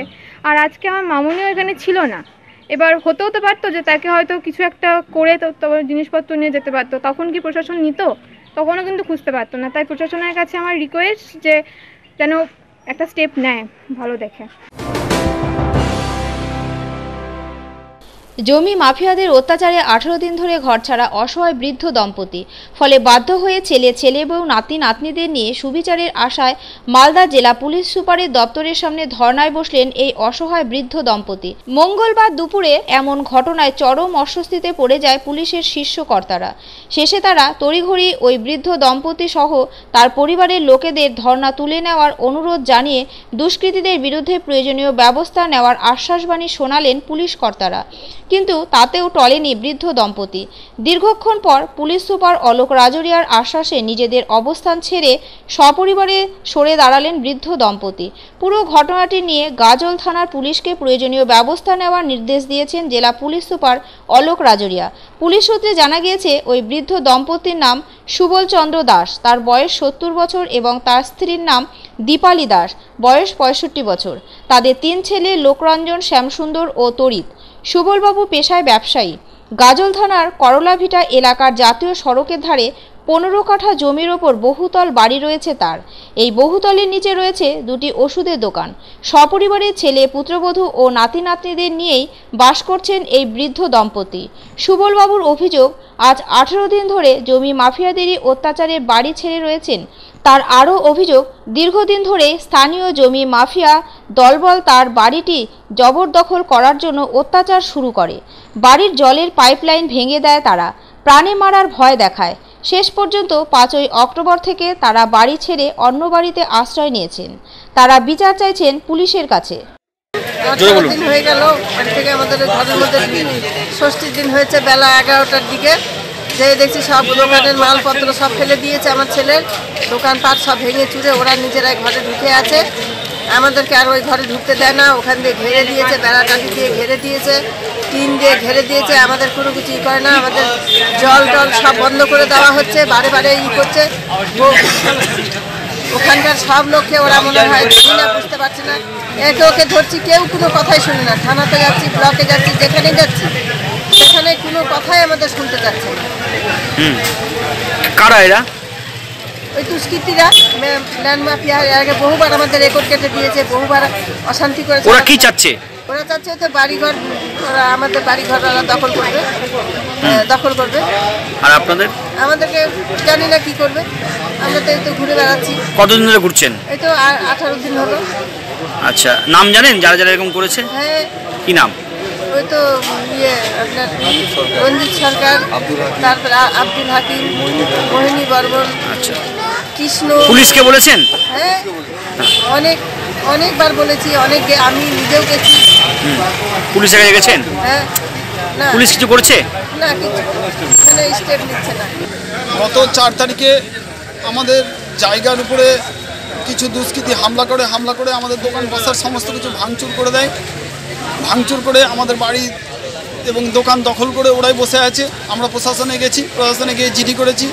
আর আজকে আমার মামুনিও এখানে ছিল না। এবার হতেও তো পারতো যে তাকে হয়তো কিছু একটা করে জিনিসপত্র নিয়ে যেতে পারতো। তখন কি প্রশাসন নিত? তখনও কিন্তু খুঁজতে পারতো না। তাই প্রশাসনের কাছে আমার রিকোয়েস্ট যে যেন একটা স্টেপ নেয় ভালো দেখে।
জমি মাফিয়াদের অত্যাচারে আঠারো দিন ধরে ঘর ছাড়া অসহায় বৃদ্ধ দম্পতি। ফলে বাধ্য হয়ে ছেলে ছেলে বউ, নাতি, নাতনিদের নিয়ে সুবিচারের আশায় মালদা জেলা পুলিশ সুপারের দপ্তরের সামনে ধর্নায় বসলেন এই অসহায় বৃদ্ধ দম্পতি। মঙ্গলবার দুপুরে এমন ঘটনায় চরম অস্বস্তিতে পড়ে যায় পুলিশের শীর্ষ কর্তারা। শেষে তারা তড়িঘড়ি ওই বৃদ্ধ দম্পতি সহ তার পরিবারের লোকেদের ধর্না তুলে নেওয়ার অনুরোধ জানিয়ে দুষ্কৃতীদের বিরুদ্ধে প্রয়োজনীয় ব্যবস্থা নেওয়ার আশ্বাসবাণী শোনালেন পুলিশ কর্তারা। কিন্তু তাতেও টলেনি বৃদ্ধ দম্পতি। দীর্ঘক্ষণ পর পুলিশ সুপার অলোক রাজরিয়ার আশ্বাসে নিজেদের অবস্থান ছেড়ে সপরিবারে সরে দাঁড়ালেন বৃদ্ধ দম্পতি। পুরো ঘটনাটি নিয়ে গাজল থানার পুলিশকে প্রয়োজনীয় ব্যবস্থা নেওয়ার নির্দেশ দিয়েছেন জেলা police super Alok Rajoria. Police সূত্রে জানা গিয়েছে, ওই বৃদ্ধ দম্পতির নাম সুবল চন্দ্র দাস। তার বয়স সত্তর বছর এবং তার স্ত্রীর নাম দীপালি দাস। বয়স পঁয়ষট্টি বছর। তাদের তিন ছেলে লোকরঞ্জন, শ্যামসুন্দর ও তরিত। সুবলবাবু পেশায় ব্যবসায়ী। গাজল থানার করলাভিটা এলাকার জাতীয় সড়কের ধারে পনেরো কাঠা জমির ওপর বহুতল বাড়ি রয়েছে তার। এই বহুতলের নিচে রয়েছে দুটি ওষুধের দোকান। সপরিবারের ছেলে, পুত্রবধূ ও নাতি নাতনিদের নিয়েই বাস করছেন এই বৃদ্ধ দম্পতি। সুবলবাবুর অভিযোগ, আজ আঠেরো দিন ধরে জমি মাফিয়াদেরই অত্যাচারে বাড়ি ছেড়ে রয়েছেন তার আরও অভিযোগ দীর্ঘদিন ধরে স্থানীয় জমি মাফিয়া দলবল তার বাড়িটি জবরদখল করার জন্য অত্যাচার শুরু করে। বাড়ির জলের পাইপলাইন ভেঙে দেয় তারা। প্রাণে মারার ভয় দেখায়। শেষ পর্যন্ত পাঁচই অক্টোবর থেকে তারা বাড়ি ছেড়ে অন্য বাড়িতে আশ্রয় নিয়েছেন। তারা বিচার চাইছেন পুলিশের কাছে।
দিন হয়ে গেল। বাড়ি থেকে আমাদের ঘরের মধ্যে ষষ্ঠীর দিন হয়েছে বেলা এগারোটার দিকে। যে দেখছি সব দোকানের মালপত্র সব ফেলে দিয়েছে আমার ছেলের দোকানপাট সব ভেঙে চুরে ওরা নিজেরাই ঘরে ঢুকে আছে। আমাদেরকে আর ওই ঘরে ঢুকতে দেয় না, ওখান দিয়ে ঘেরে দিয়েছে বেড়া টাটি দিয়ে ঘেরে দিয়েছে, টিন দিয়ে ঘেরে দিয়েছে, আমাদের কোনো কিছু ই করে না, আমাদের জল টল সব বন্ধ করে দেওয়া হচ্ছে, বারে বারে ই করছে। ওখানকার সব লোককে ওরা মনে হয় জানি না, বুঝতে পারছে না। একে ওকে ধরছি, কেউ কোনো কথাই শুনে না। থানাতে যাচ্ছি, ব্লকে যাচ্ছি যেখানে যাচ্ছি। সেখানে কোনো কথাই আমাদের শুনতে চাচ্ছে না।
হুম। কারা এরা?
ওই দুষ্কৃতীরা ল্যান্ড মাফিয়া এর আগে বহুবার আমাদের রেকর্ড কেটে দিয়েছে বহুবার অশান্তি করেছে।
ওরা কি চাচ্ছে?
ওরা চাচ্ছে তো বাড়িঘর ওরা আমাদের বাড়িঘর ওরা দখল করবে। আহ, দখল করবে।
আর আপনাদের?
আমাদেরকে জানি না কি করবে। আমরা তো এই তো ঘুরে বেড়াচ্ছি।
কতদিন ধরে ঘুরছেন?
এই তো আঠারো দিন হলো।
আচ্ছা নাম জানেন? যারা যারা এরকম করেছে?
হ্যাঁ।
কি নাম?
ওই তো ইয়ে আপনার রঞ্জিত সরকার তারপর আব্দুল হাকিম মোহিনী বর্মন।
আচ্ছা।
কৃষ্ণ।
পুলিশকে বলেছেন?
হ্যাঁ অনেক অনেকবার বলেছি অনেক আমি নিজেও গেছি।
পুলিশ কাছে গেছেন?
হ্যাঁ না।
পুলিশ কিছু করেছে?
না কিছু এখানে স্টেপ নিচ্ছে না।
গত চার তারিখে আমাদের জায়গার উপরে কিছু দুষ্কৃতী হামলা করে হামলা করে আমাদের দোকান বসার সমস্ত কিছু ভাঙচুর করে দেয়। ভাঙচুর করে আমাদের বাড়ি এবং দোকান দখল করে ওরাই বসে আছে। আমরা প্রশাসনে গেছি প্রশাসনে গিয়ে জিডি করেছি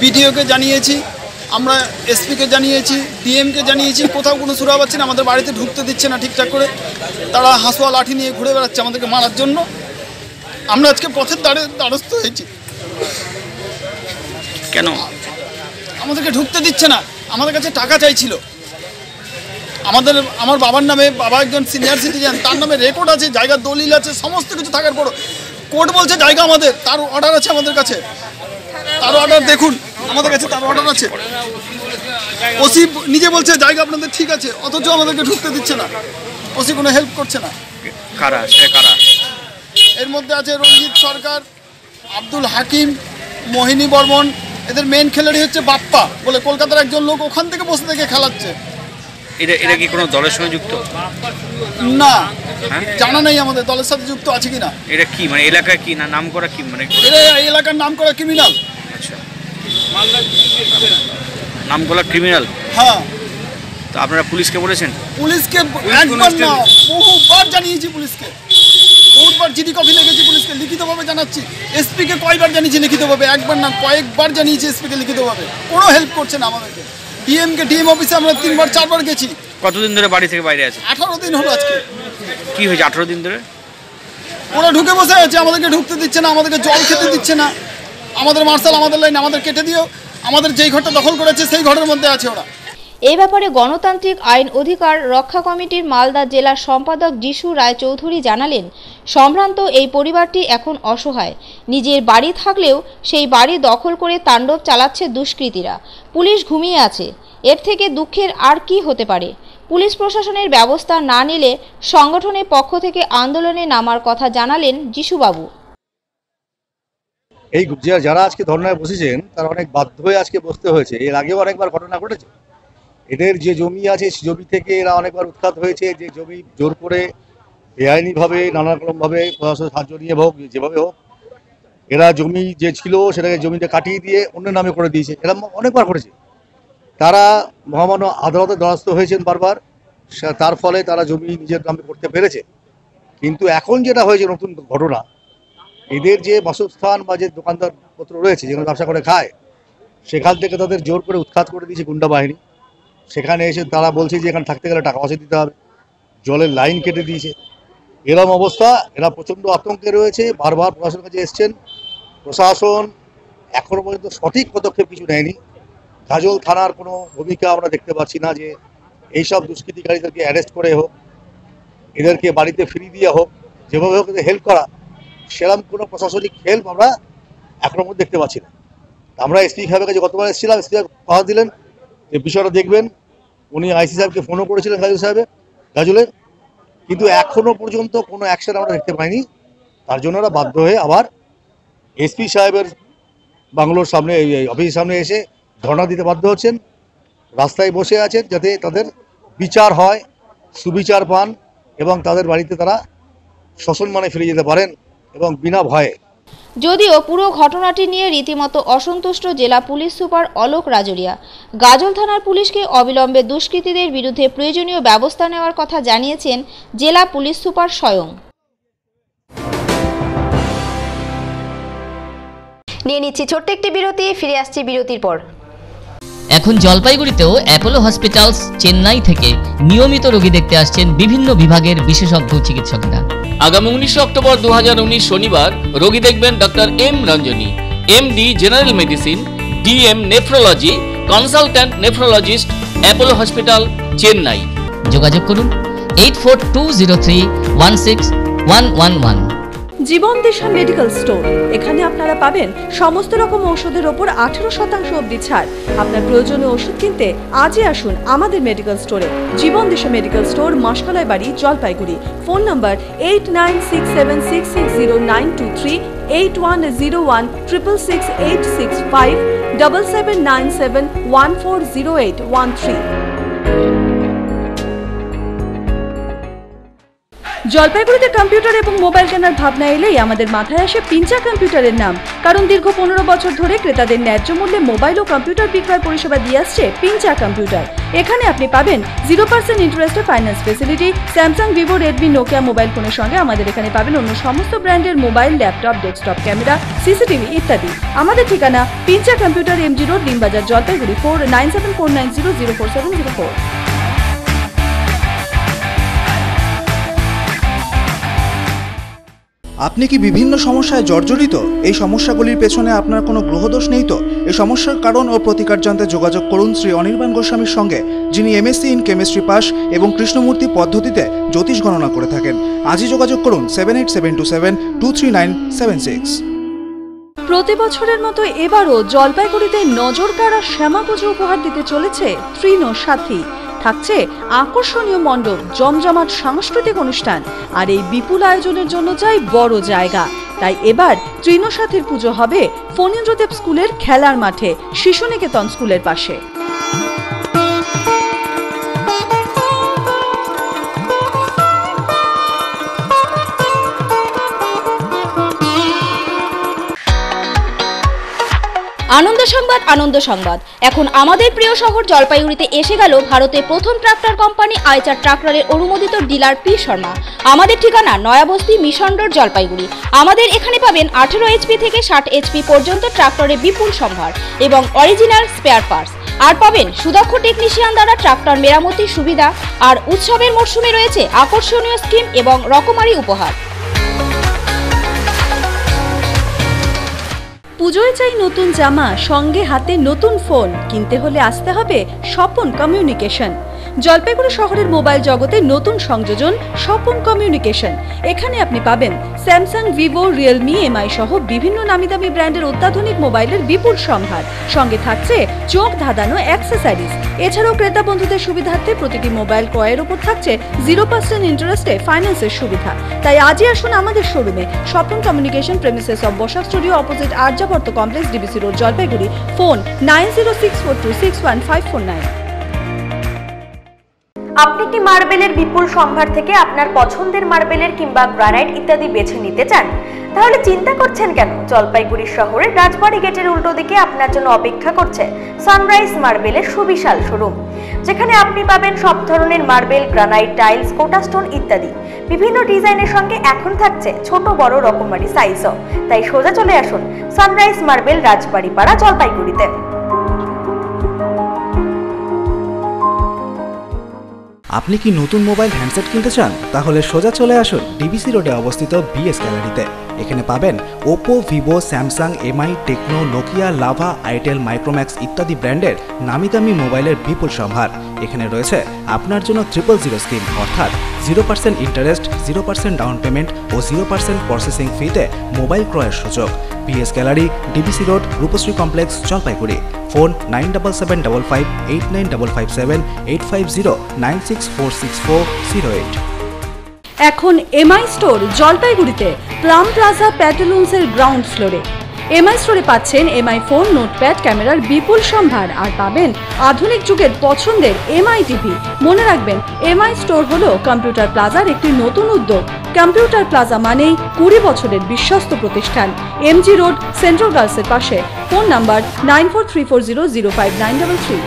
বিডিওকে জানিয়েছি আমরা এসপিকে জানিয়েছি ডিএমকে জানিয়েছি কোথাও কোনো সুরা পাচ্ছি না আমাদের বাড়িতে ঢুকতে দিচ্ছে না ঠিকঠাক করে। তারা হাঁসুয়া লাঠি নিয়ে ঘুরে বেড়াচ্ছে আমাদেরকে মারার জন্য। আমরা আজকে পথের দ্বারে দ্বারস্থ হয়েছি।
কেন?
আমাদেরকে ঢুকতে দিচ্ছে না। আমাদের কাছে টাকা চাইছিল। আমাদের আমার বাবার নামে বাবা একজন সিনিয়র সিটিজেন তার নামে রেকর্ড আছে জায়গার দলিল আছে সমস্ত কিছু থাকার পর কোর্ট বলছে জায়গা আমাদের তার অর্ডার আছে আমাদের কাছে। তার অর্ডার দেখুন আমাদের কাছে তার অর্ডার আছে। ওসি নিজে বলছে জায়গা আপনাদের ঠিক আছে অথচ আমাদেরকে ঢুকতে দিচ্ছে না। ওসি কোনো হেল্প করছে না।
কারা সেটা কারা?
এর মধ্যে আছে রঞ্জিত সরকার আব্দুল হাকিম মোহিনী বর্মন। এদের মেন খেলাড়ি হচ্ছে বাপ্পা বলে কলকাতার একজন লোক ওখান থেকে বসে থেকে খেলাচ্ছে।
এটা এটা কি কোনো দলের সঙ্গে যুক্ত?
না।
হ্যাঁ?
জানা নেই আমাদের দলের সাথে যুক্ত আছে কিনা।
এটা কি মানে এলাকায় কি না নাম করা কি? মানে
এই এলাকার নাম করা ক্রিমিনাল
আচ্ছা। নাম করা ক্রিমিনাল
হ্যাঁ।
তো আপনারা পুলিশকে বলেছেন?
পুলিশকে একবার না বহুবার জানিয়েছি পুলিশকে। বহুবার জিডি কপি লিখেছি পুলিশকে লিখিতভাবে জানাচ্ছি। এসপিকে কয়বার জানিয়েছি লিখিতভাবে একবার না কয়েকবার জানিয়েছি এসপিকে লিখিতভাবে। কোনো হেল্প করছে না আমাদেরকে। ডিএমকে ডিএম অফিসে আমরা তিনবার চারবার গেছি।
কতদিন ধরে বাড়ি থেকে বাইরে আছে?
আঠারো দিন হলো আজকে।
কি হয়েছে আঠারো দিন ধরে?
ওরা ঢুকে বসে আছে আমাদেরকে ঢুকতে দিচ্ছে না আমাদেরকে জল খেতে দিচ্ছে না। আমাদের মার্শাল আমাদের লাইন আমাদের কেটে দিও। আমাদের যেই ঘরটা দখল করেছে সেই ঘরের মধ্যে আছে ওরা।
এই ব্যাপারে গণতান্ত্রিক আইন অধিকার রক্ষা কমিটির মালদা জেলার সম্পাদক যিশু রায়চৌধুরী জানালেন, সম্ভ্রান্ত এই পরিবারটি এখন অসহায়। নিজের বাড়ি থাকলেও সেই বাড়ি দখল করে তাণ্ডব চালাচ্ছে দুষ্কৃতীরা। পুলিশ ঘুমিয়ে আছে। এর থেকে দুঃখের আর কি হতে পারে? পুলিশ প্রশাসনের ব্যবস্থা না নিলে সংগঠনের পক্ষ থেকে আন্দোলনে নামার কথা জানালেন যিশুবাবু।
এই যারা আজকে ধর্নায় বসেছেন, তারা অনেক বাধ্য হয়ে আজকে বসতে হয়েছে। এর আগেও অনেকবার ঘটনা ঘটেছে। এদের যে জমি আছে, সে জমি থেকে এরা অনেকবার উৎখাত হয়েছে। যে জমি জোর করে বেআইনিভাবে নানা রকমভাবে প্রশাসনের সাহায্য নিয়ে হোক, যেভাবে হোক, এরা জমি যে ছিল সেটাকে জমিতে কাটিয়ে দিয়ে অন্য নামে করে দিয়েছে। এরা অনেকবার করেছে। তারা মহামান্য আদালতে দ্বারস্থ হয়েছেন বারবার। তার ফলে তারা জমি নিজের নামে করতে পেরেছে। কিন্তু এখন যেটা হয়েছে, নতুন ঘটনা, এদের যে বাসস্থান বা যে দোকানদার পত্র রয়েছে যেখানে ব্যবসা করে খায়, সেখান থেকে তাদের জোর করে উৎখাত করে দিয়েছে গুন্ডা বাহিনী। সেখানে এসে তারা বলছে যে এখানে থাকতে গেলে টাকা পয়সা দিতে হবে। জলের লাইন কেটে দিয়েছে। এরম অবস্থা। এরা প্রচণ্ড আতঙ্কে রয়েছে। বারবার প্রশাসনের কাছে এসছেন। প্রশাসন এখনও পর্যন্ত সঠিক পদক্ষেপ কিছু নেয়নি। গাজল থানার কোনো ভূমিকা আমরা দেখতে পাচ্ছি না যে এইসব দুষ্কৃতিকারীদেরকে অ্যারেস্ট করে হোক, এদেরকে বাড়িতে ফিরিয়ে দিয়ে হোক, যেভাবে হোক হেল্প করা সেরকম কোনো প্রশাসনিক হেল্প আমরা এখনও পর্যন্ত দেখতে পাচ্ছি না। আমরা এসপি সাহেবের কাছে গতবার এসেছিলাম। এসপি সাহেব কথা দিলেন। বিষয়টা দেখবেন, উনি আইসি সাহেবকে ফোনও করেছিলেন গাজল সাহেবে, গাজলের, কিন্তু এখনও পর্যন্ত কোনো অ্যাকশন আমরা দেখতে পাইনি। তার জন্য ওরা বাধ্য হয়ে আবার এসপি সাহেবের বাংলোর সামনে, এই অফিসের সামনে এসে ধর্ণা দিতে বাধ্য হচ্ছেন। রাস্তায় বসে আছেন যাতে তাদের বিচার হয়, সুবিচার পান এবং তাদের বাড়িতে তারা শ্বসন মানে ফিরে যেতে পারেন এবং বিনা ভয়ে
যদিও পুরো ঘটনাটি নিয়ে রীতিমতো অসন্তুষ্ট জেলা পুলিশ সুপার অলোক রাজরিয়া। গাজল থানার পুলিশকে অবিলম্বে দুষ্কৃতীদের বিরুদ্ধে প্রয়োজনীয় ব্যবস্থা নেওয়ার কথা জানিয়েছেন জেলা পুলিশ সুপার স্বয়ং।
নিয়ে নিচ্ছি ছোট্ট একটি বিরতি, ফিরে আসছি বিরতির পর।
এখন জলপাইগুড়িতেও অ্যাপোলো হসপিটালস চেন্নাই থেকে নিয়মিত রোগী দেখতে আসছেন বিভিন্ন বিভাগের বিশেষজ্ঞ চিকিৎসকেরা।
আগামী উনিশে অক্টোবর দু হাজার উনিশ শনিবার রোগী দেখবেন doctor M Ranjani MD general medicine DM nephrology consultant nephrologist Apollo hospital Chennai.
যোগাযোগ করুন eight four two zero three one six one one one.
Jiban Disha medical store. এখানে আপনারা পাবেন সমস্ত রকম ঔষধের ওপর আঠেরো শতাংশ অবধি ছাড়। আপনার প্রয়োজনীয় ওষুধ কিনতে আজই আসুন আমাদের মেডিকেল স্টোরে। জীবন দিশা medical store Masakalaibari, Jalpaiguri. Phone number eight nine six seven six six zero nine two three eight one zero one triple six eight six five double seven nine seven one four zero eight one three জলপাইগুড়িতে computer এবং mobile কেনার ভাবনা এলেই আমাদের মাথায় আসে পিঞ্চা কম্পিউটারের নাম। কারণ দীর্ঘ পনেরো বছর ধরে ক্রেতাদের ন্যায্য মূল্যে মোবাইল ও কম্পিউটার বিক্রয় পরিষেবা দিয়ে আসছে পিঞ্চা কম্পিউটার। এখানে আপনি পাবেন জিরো পার্সেন্ট ইন্টারেস্টে finance facility, Samsung, Vivo, Redmi, Nokia mobile ফোনের সঙ্গে আমাদের এখানে পাবেন অন্য সমস্ত ব্র্যান্ডের mobile, laptop, desktop camera, CCTV ইত্যাদি। আমাদের ঠিকানা Pincha computer, MG road Dinbazar Jalpaiguri, four nine seven four nine zero zero four seven zero four.
আপনি কি বিভিন্ন সমস্যায় জর্জরিত? এই সমস্যাগুলির পেছনে আপনার কোনো গ্রহদোষ নেই তো? এই সমস্যার কারণ ও প্রতিকার জানতে যোগাযোগ করুন শ্রী অনির্বাণ গোস্বামীর সঙ্গে, যিনি এমএসসি ইন কেমিস্ট্রি পাস এবং কৃষ্ণমূর্তি পদ্ধতিতে জ্যোতিষ গণনা করে থাকেন। আজই যোগাযোগ করুন seven eight seven two seven two three nine seven six
প্রতি বছরের মতো এবারও জলপাইগুড়িতে নজর কাড়া শ্যামা পুজো উপহার দিতে চলেছে তৃণ সাথী। থাকছে আকর্ষণীয় মণ্ডপ, জমজমাট সাংস্কৃতিক অনুষ্ঠান। আর এই বিপুল আয়োজনের জন্য চাই বড় জায়গা। তাই এবার তৃণসাথীর পুজো হবে ফণীন্দ্রদেব স্কুলের খেলার মাঠে শিশু নিকেতন স্কুলের পাশে।
আনন্দ সংবাদ আনন্দ সংবাদ। এখন আমাদের প্রিয় শহর জলপাইগুড়িতে এসে গেল ভারতের প্রথম ট্রাক্টর কোম্পানি আইচার ট্রাক্টরের অনুমোদিত ডিলার পি শর্মা। আমাদের ঠিকানা নয়াবস্তি মিশন রোড, জলপাইগুড়ি। আমাদের এখানে পাবেন আঠেরো এইচপি থেকে ষাট এইচপি পর্যন্ত ট্রাক্টরের বিপুল সম্ভার এবং অরিজিনাল স্পেয়ার পার্টস। আর পাবেন সুদক্ষ টেকনিশিয়ান দ্বারা ট্রাক্টর মেরামতির সুবিধা। আর উৎসবের মরশুমে রয়েছে আকর্ষণীয় স্কিম এবং রকমারি উপহার।
পুজোয় চাই নতুন জামা সঙ্গে হাতে নতুন ফোন কিনতে হলে আসতে হবে স্বপন কমিউনিকেশন জলপাইগুড়ি শহরের মোবাইল জগতে নতুন সংযোজন স্বপন কমিউনিকেশন। এখানে আপনি পাবেন স্যামসাং, ভিভো, রিয়েলমি, এমআই সহ বিভিন্ন নামিদামি ব্র্যান্ডের অত্যাধুনিক মোবাইলের বিপুল সম্ভার। সঙ্গে থাকছে চোখ ধাঁধানো অ্যাক্সেসারিজ। এছাড়াও ক্রেতা বন্ধুদের সুবিধার্থে প্রতিটি মোবাইল ক্রয়ের উপর থাকছে জিরো পার্সেন্ট ইন্টারেস্টে ফাইন্যান্সের সুবিধা। তাই আজই আসুন আমাদের শোরুমে। Swapan communication premises of Basak studio opposite Aryavarta complex, DBC road, Jalpaiguri. Phone nine zero six four two six one five four nine.
আপনি কি মার্বেলের বিপুল সম্ভার থেকে আপনার পছন্দের মার্বেলের কিংবা গ্রানাইট ইত্যাদি বেছে নিতে চান? তাহলে চিন্তা করছেন কেন? জলপাইগুড়ি শহরের রাজবাড়ি গেটের উল্টো দিকে আপনার জন্য অপেক্ষা করছে সানরাইজ মার্বেলের সুবিশাল শোরুম, যেখানে আপনি পাবেন সব ধরনের মার্বেল, গ্রানাইট, টাইলস কোটাস্টোন ইত্যাদি। বিভিন্ন ডিজাইনের সঙ্গে এখন থাকছে ছোট বড় রকমারি সাইজও তাই সোজা চলে আসুন সানরাইজ মার্বেল রাজবাড়ি পাড়া জলপাইগুড়িতে।
আপনি কি নতুন মোবাইল হ্যান্ডসেট কিনতে চান? তাহলে সোজা চলে আসুন ডিবিসি রোডে অবস্থিত বিএস গ্যালারিতে এখানে পাবেন Oppo Vivo Samsung MI Tecno Nokia Lava itel Micromax ইত্যাদি ব্র্যান্ডের নামি দামি মোবাইলের বিপুল সম্ভার। এখানে রয়েছে আপনার জন্য ট্রিপল জিরো স্কিম অর্থাৎ zero percent interest zero percent down payment ও জিরো পার্সেন্ট প্রসেসিং ফিতে মোবাইল ক্রয়ের সুযোগ। PS gallery DBC road Rupashree complex, Jalpaiguri. Phone nine double seven double five, eight nine double five seven, eight five zero, nine six four six four zero eight.
এখন MI store জলপাইগুড়িতে Plum Plaza প্যাটেলুন্সের ground ফ্লোরে। MI স্টোরে পাচ্ছেন MI phone, notepad, ক্যামেরার বিপুল সম্ভার আর পাবেন আধুনিক যুগের পছন্দের এমআই টিভি। মনে রাখবেন, এমআই স্টোর হলো কম্পিউটার প্লাজার একটি নতুন উদ্যোগ। কম্পিউটার প্লাজা মানেই কুড়ি বছরের বিশ্বস্ত প্রতিষ্ঠান। এমজি রোড, সেন্ট্রাল গার্লসের পাশে। Phone number nine four three four zero zero five nine double three.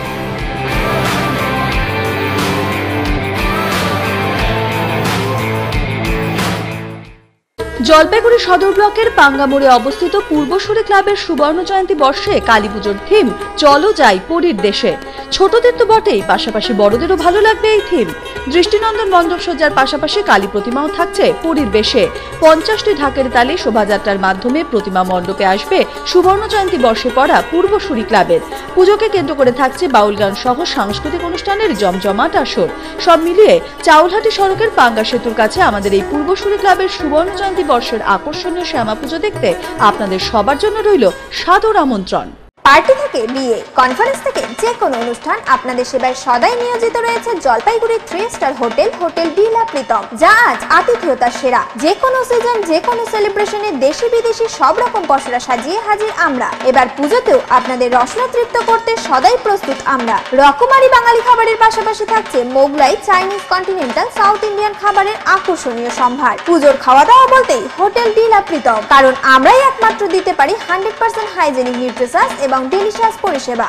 Jalpaiguri Sadar ব্লকের পাঙ্গামোড়ে অবস্থিত পূর্বসূরি ক্লাবের সুবর্ণ জয়ন্তী বর্ষে কালী পুজোর থিম, চলো যাই পরীর দেশে ছোটদের তো বটেই, পাশাপাশি বড়দেরও ভালো লাগবে এই থিম। দৃষ্টিনন্দন মণ্ডপসজ্জার পাশাপাশি কালী প্রতিমাও থাকছে পরীর বেশে। পঞ্চাশটি ঢাকের তালে শোভাযাত্রার মাধ্যমে প্রতিমা মণ্ডপে আসবে সুবর্ণ জয়ন্তী বর্ষে পড়া পূর্বসূরি ক্লাবের। পুজোকে কেন্দ্র করে থাকছে বাউল গান সহ সাংস্কৃতিক অনুষ্ঠানের জমজমাট আসর। সব মিলিয়ে চাউলহাটি সড়কের পাঙ্গা সেতুর কাছে আমাদের এই পূর্বসূরি ক্লাবের সুবর্ণ জয়ন্তী বর্ষের আকর্ষণীয় শ্যামা পুজো দেখতে আপনাদের সবার জন্য রইল সাদর আমন্ত্রণ।
পার্টি থেকে, বিয়ে কনফারেন্স থেকে যে কোনো অনুষ্ঠান আপনাদের সেবায় সদাই নিয়োজিত রয়েছে Jalpaiguri three star hotel hotel Dila Pritam যা আজ আতিথেয়তার সেরা। যে কোনো সিজন যে কোনো সেলিব্রেশনে দেশি বিদেশি সব রকম পসরা সাজিয়ে হাজির আমরা। এবার পুজোতেও আপনাদের রসনা তৃপ্ত করতে সদাই প্রস্তুত আমরা। রকমারি বাঙালি খাবারের পাশাপাশি থাকছে Mughlai Chinese continental South Indian খাবারের আকর্ষণীয় সম্ভার। পুজোর খাওয়া দাওয়া বলতেই হোটেল ডিলা প্রীতম কারণ আমরাই একমাত্র দিতে পারি হান্ড্রেড পার্সেন্ট হাইজেনিক নিউট্রিশাস এবং ডেলিশিয়াস পরিষেবা।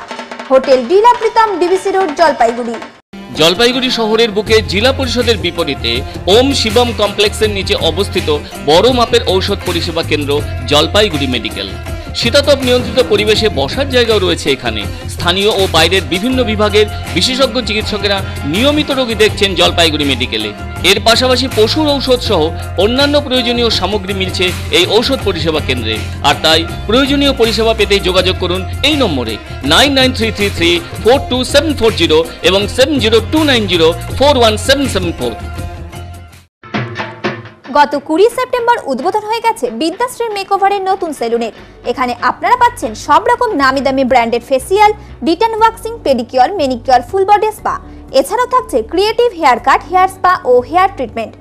Hotel Dila Pritam DBC road, Jalpaiguri.
Jalpaiguri শহরের বুকে জেলা পরিষদের বিপরীতে ওম শিবম কমপ্লেক্সের নিচে অবস্থিত বড় মাপের ঔষধ পরিষেবা কেন্দ্র জলপাইগুড়ি মেডিকেল। শীতাতপ নিয়ন্ত্রিত পরিবেশে বসার জায়গাও রয়েছে এখানে। স্থানীয় ও বাইরের বিভিন্ন বিভাগের বিশেষজ্ঞ চিকিৎসকেরা নিয়মিত রোগী দেখছেন জলপাইগুড়ি মেডিকেলে। এর পাশাপাশি পশুর ঔষধ সহ অন্যান্য প্রয়োজনীয় সামগ্রী মিলছে এই ঔষধ পরিষেবা কেন্দ্রে। আর তাই প্রয়োজনীয় পরিষেবা পেতে যোগাযোগ করুন এই নম্বরে nine nine three three three four two seven four zero এবং seven zero two nine zero four one seven seven four.
গত কুড়ি সেপ্টেম্বর উদ্বোধন হয়ে গেছে বিদ্যাশ্রীর মেকওভারের নতুন সেলুনের এখানে আপনারা পাচ্ছেন সব রকম নামি দামি branded facial detan waxing pedicure manicure full body spa এছাড়াও থাকছে creative hair cut hair spa ও হেয়ার ট্রিটমেন্ট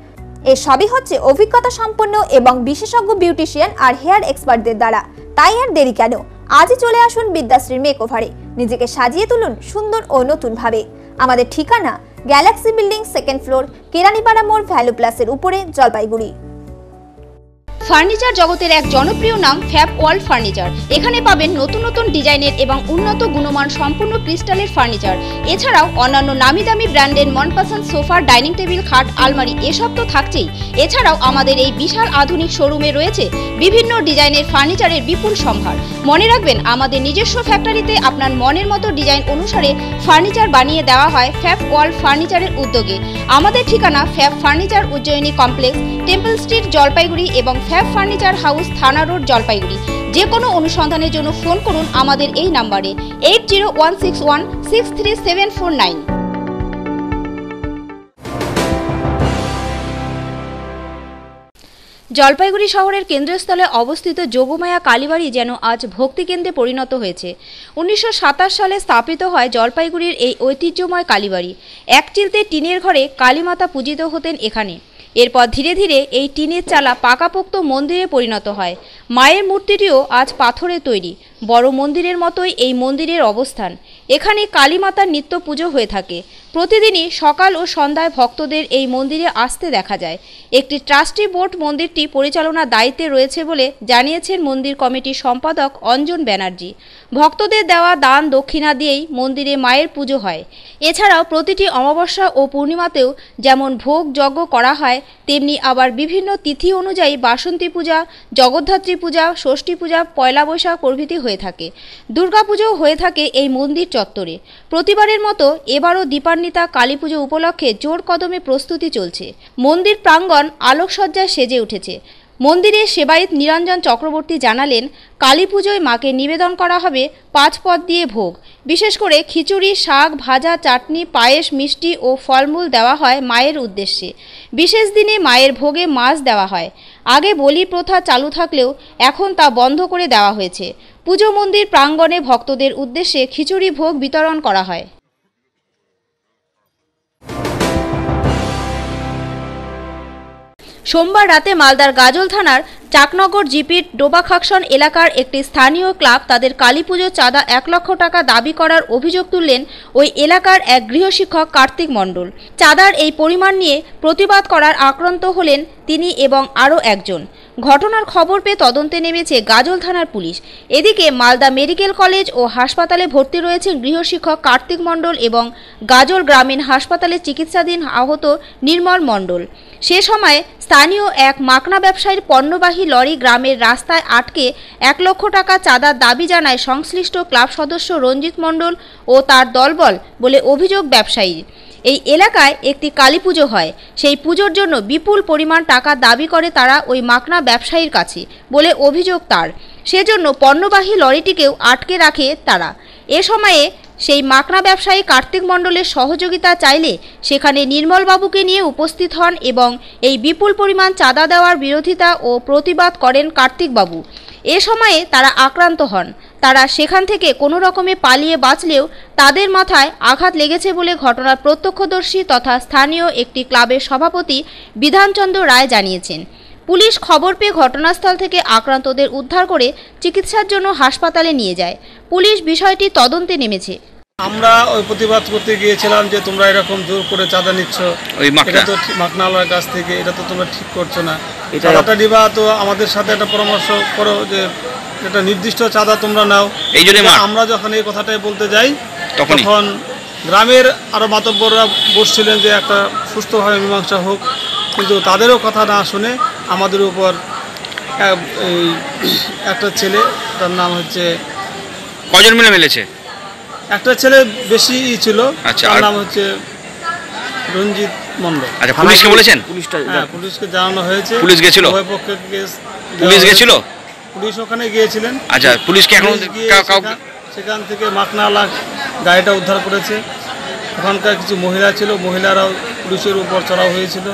এ সবই হচ্ছে অভিজ্ঞতা সম্পন্ন এবং বিশেষজ্ঞ বিউটিশিয়ান আর হেয়ার এক্সপার্টদের দ্বারা। তাই আর দেরি কেন? আজই চলে আসুন বিদ্যাশ্রীর মেকওভারে নিজেকে সাজিয়ে তুলুন সুন্দর ও নতুনভাবে। আমাদের ঠিকানা galaxy building second floor Keranipara মোড় ভ্যালু প্লাসের উপরে জলপাইগুড়ি।
ফার্নিচার জগতের এক জনপ্রিয় নাম ফ্যাব ওয়ার্ল্ড ফার্নিচার। এখানে পাবেন নতুন নতুন ডিজাইনের এবং উন্নত গুণমান সম্পূর্ণ ক্রিস্টালের ফার্নিচার। এছাড়াও অন্যান্য নামি দামি ব্র্যান্ডের মনপসন্দ সোফা, ডাইনিং টেবিল, খাট, আলমারি, এসব তো থাকছেই। এছাড়াও আমাদের এই বিশাল আধুনিক শোরুমে রয়েছে বিভিন্ন ডিজাইনের ফার্নিচারের বিপুল সম্ভার। মনে রাখবেন, আমাদের নিজস্ব ফ্যাক্টরিতে আপনার মনের মতো ডিজাইন অনুসারে ফার্নিচার বানিয়ে দেওয়া হয় ফ্যাব ওয়ার্ল্ড ফার্নিচারের উদ্যোগে। আমাদের ঠিকানা Fab furniture Ujjayini complex, temple street, Jalpaiguri এবং ফ্যাব ফার্নিচার হাউস থানা রোড জলপাইগুড়ি যে কোনো অনুসন্ধানের জন্য ফোন করুন আমাদের এই নাম্বারে eight zero one six one six three seven four nine Jalpaiguri শহরের কেন্দ্রস্থলে অবস্থিত যোগমায়া কালীবাড়ি যেন আজ ভক্তিকেন্দ্রে পরিণত হয়েছে। উনিশশো সাতাশ সালে স্থাপিত হয় জলপাইগুড়ির এই ঐতিহ্যময় কালীবাড়ি। এক চিলতে টিনের ঘরে কালীমাতা পূজিত হতেন এখানে। এরপর ধীরে ধীরে এই টিনের চালা পাকাপোক্ত মন্দিরে পরিণত হয়। মায়ের মূর্তিটিও আজ পাথরে তৈরি। বড় মন্দিরের মতোই এই মন্দিরের অবস্থান। এখানে কালীমাতার নিত্য পুজো হয়ে থাকে। প্রতিদিনই সকাল ও সন্ধ্যায় ভক্তদের এই মন্দিরে আসতে দেখা যায়। একটি ট্রাস্টি বোর্ড মন্দিরটি পরিচালনার দায়িত্বে রয়েছে বলে জানিয়েছেন মন্দির কমিটির সম্পাদক অঞ্জন ব্যানার্জি। ভক্তদের দেওয়া দান দক্ষিণা দিয়েই মন্দিরে মায়ের পুজো হয়। এছাড়াও প্রতিটি অমাবস্যা ও পূর্ণিমাতেও যেমন ভোগ যজ্ঞ করা হয়, তেমনি আবার বিভিন্ন তিথি অনুযায়ী বাসন্তী পূজা, জগদ্ধাত্রী পূজা, ষষ্ঠী পূজা, পয়লা বৈশাখ প্রভৃতি হয়ে থাকে। দুর্গাপুজোও হয়ে থাকে এই মন্দির চত্বরে প্রতিবারের মতো এবারও দীপান্বিতা কালী পুজো উপলক্ষে জোর কদমে প্রস্তুতি চলছে। মন্দির প্রাঙ্গণ আলোকসজ্জায় সেজে উঠেছে। মন্দিরের সেবায়িত নিরঞ্জন চক্রবর্তী জানালেন, কালী পুজোয় মাকে নিবেদন করা হবে পাঁচ পদ দিয়ে ভোগ। বিশেষ করে খিচুড়ি, শাক, ভাজা, চাটনি, পায়েস, মিষ্টি ও ফলমূল দেওয়া হয় মায়ের উদ্দেশ্যে। বিশেষ দিনে মায়ের ভোগে মাছ দেওয়া হয়। আগে বলি প্রথা চালু থাকলেও এখন তা বন্ধ করে দেওয়া হয়েছে। পুজো মন্দির প্রাঙ্গণে ভক্তদের উদ্দেশ্যে খিচুড়ি ভোগ বিতরণ করা হয়। সোমবার রাতে মালদার গাজল থানার চাকনগর জিপির ডোবাখাকসন এলাকার একটি স্থানীয় ক্লাব তাদের কালী পুজোর চাঁদা এক লক্ষ টাকা দাবি করার অভিযোগ তুললেন ওই এলাকার এক গৃহশিক্ষক কার্তিক মণ্ডল। চাঁদার এই পরিমাণ নিয়ে প্রতিবাদ করার আক্রান্ত হলেন তিনি এবং আরও একজন। ঘটনার খবর পেয়ে তদন্তে নেমেছে গাজল থানার পুলিশ। এদিকে মালদা মেডিকেল কলেজ ও হাসপাতালে ভর্তি রয়েছেন গৃহশিক্ষক কার্তিক মণ্ডল এবং গাজল গ্রামীণ হাসপাতালে চিকিৎসাধীন আহত নির্মল মণ্ডল। সে সময় স্থানীয় এক মাকনা ব্যবসায়ীর পণ্যবাহী লরি গ্রামের রাস্তায় আটকে এক লক্ষ টাকা চাঁদার দাবি জানায় সংশ্লিষ্ট ক্লাব সদস্য রঞ্জিত মণ্ডল ও তার দলবল বলে অভিযোগ ব্যবসায়ীর। এই এলাকায় একটি কালী পুজো হয়। সেই পুজোর জন্য বিপুল পরিমাণ টাকা দাবি করে তারা ওই মাকনা ব্যবসায়ীর কাছে বলে অভিযোগ তার। সেজন্য পণ্যবাহী লরিটিকেও আটকে রাখে তারা। এ সময়ে সেই মাকনা ব্যবসায়ী কার্তিক মণ্ডলের সহযোগিতা চাইলে সেখানে নির্মলবাবুকে নিয়ে উপস্থিত হন এবং এই বিপুল পরিমাণ চাঁদা দেওয়ার বিরোধিতা ও প্রতিবাদ করেন কার্তিকবাবু। এ সময়ে তারা আক্রান্ত হন। তারা সেখান থেকে কোনো রকমে পালিয়ে বাঁচলেও তাদের মাথায় আঘাত লেগেছে বলে ঘটনার প্রত্যক্ষদর্শী তথা স্থানীয় একটি ক্লাবের সভাপতি বিধানচন্দ্র রায় জানিয়েছেন। পুলিশ খবর পেয়ে ঘটনাস্থল থেকে আক্রান্তদের উদ্ধার করে চিকিৎসার জন্য হাসপাতালে নিয়ে যায়। পুলিশ বিষয়টি তদন্তে নেমেছে।
আমরা ওই প্রতিবাদ করতে গিয়েছিলাম যে তোমরা এরকম জোর করে চাঁদা নিচ্ছ। এটা তো ঠিক- মাকনাওয়ালার কাছ থেকে এটা তো তোমরা ঠিক করছ না।
এটা-
চাঁদাটা দিবা তো আমাদের সাথে একটা পরামর্শ করো যে একটা নির্দিষ্ট চাঁদা তোমরা নাও।
এই জন্যই মার-
আমরা যখন এই কথাটাই বলতে যাই তখন গ্রামের আরও মাতব্বররা বসছিলেন যে একটা সুস্থভাবে মীমাংসা হোক কিন্তু তাদেরও কথা না শুনে আমাদের উপর এক- একটা ছেলে তার নাম হচ্ছে
কজন মিলে মিলেছে?
একটা ছেলে বেশি ই ছিল
আচ্ছা,
তার
আর-
নাম হচ্ছে রঞ্জিত মন্ডল
আচ্ছা, পুলিশকে বলেছেন?
পুলিশটা হ্যাঁ পুলিশকে জানানো হয়েছে।
পুলিশ গেছিল?
উভয় পক্ষে কেস
পুলিশ
দেওয়া
গেছিল?
পুলিশ ওখানে গিয়েছিলেন।
আচ্ছা, পুলিশকে এখনও
পুলিশ গিয়ে
কাউ-
সেখান- সেখান থেকে মাকনালা গাড়িটা উদ্ধার করেছে। ওখানকার কিছু মহিলা ছিল মহিলারাও পুলিশের উপর চড়াও হয়েছিল।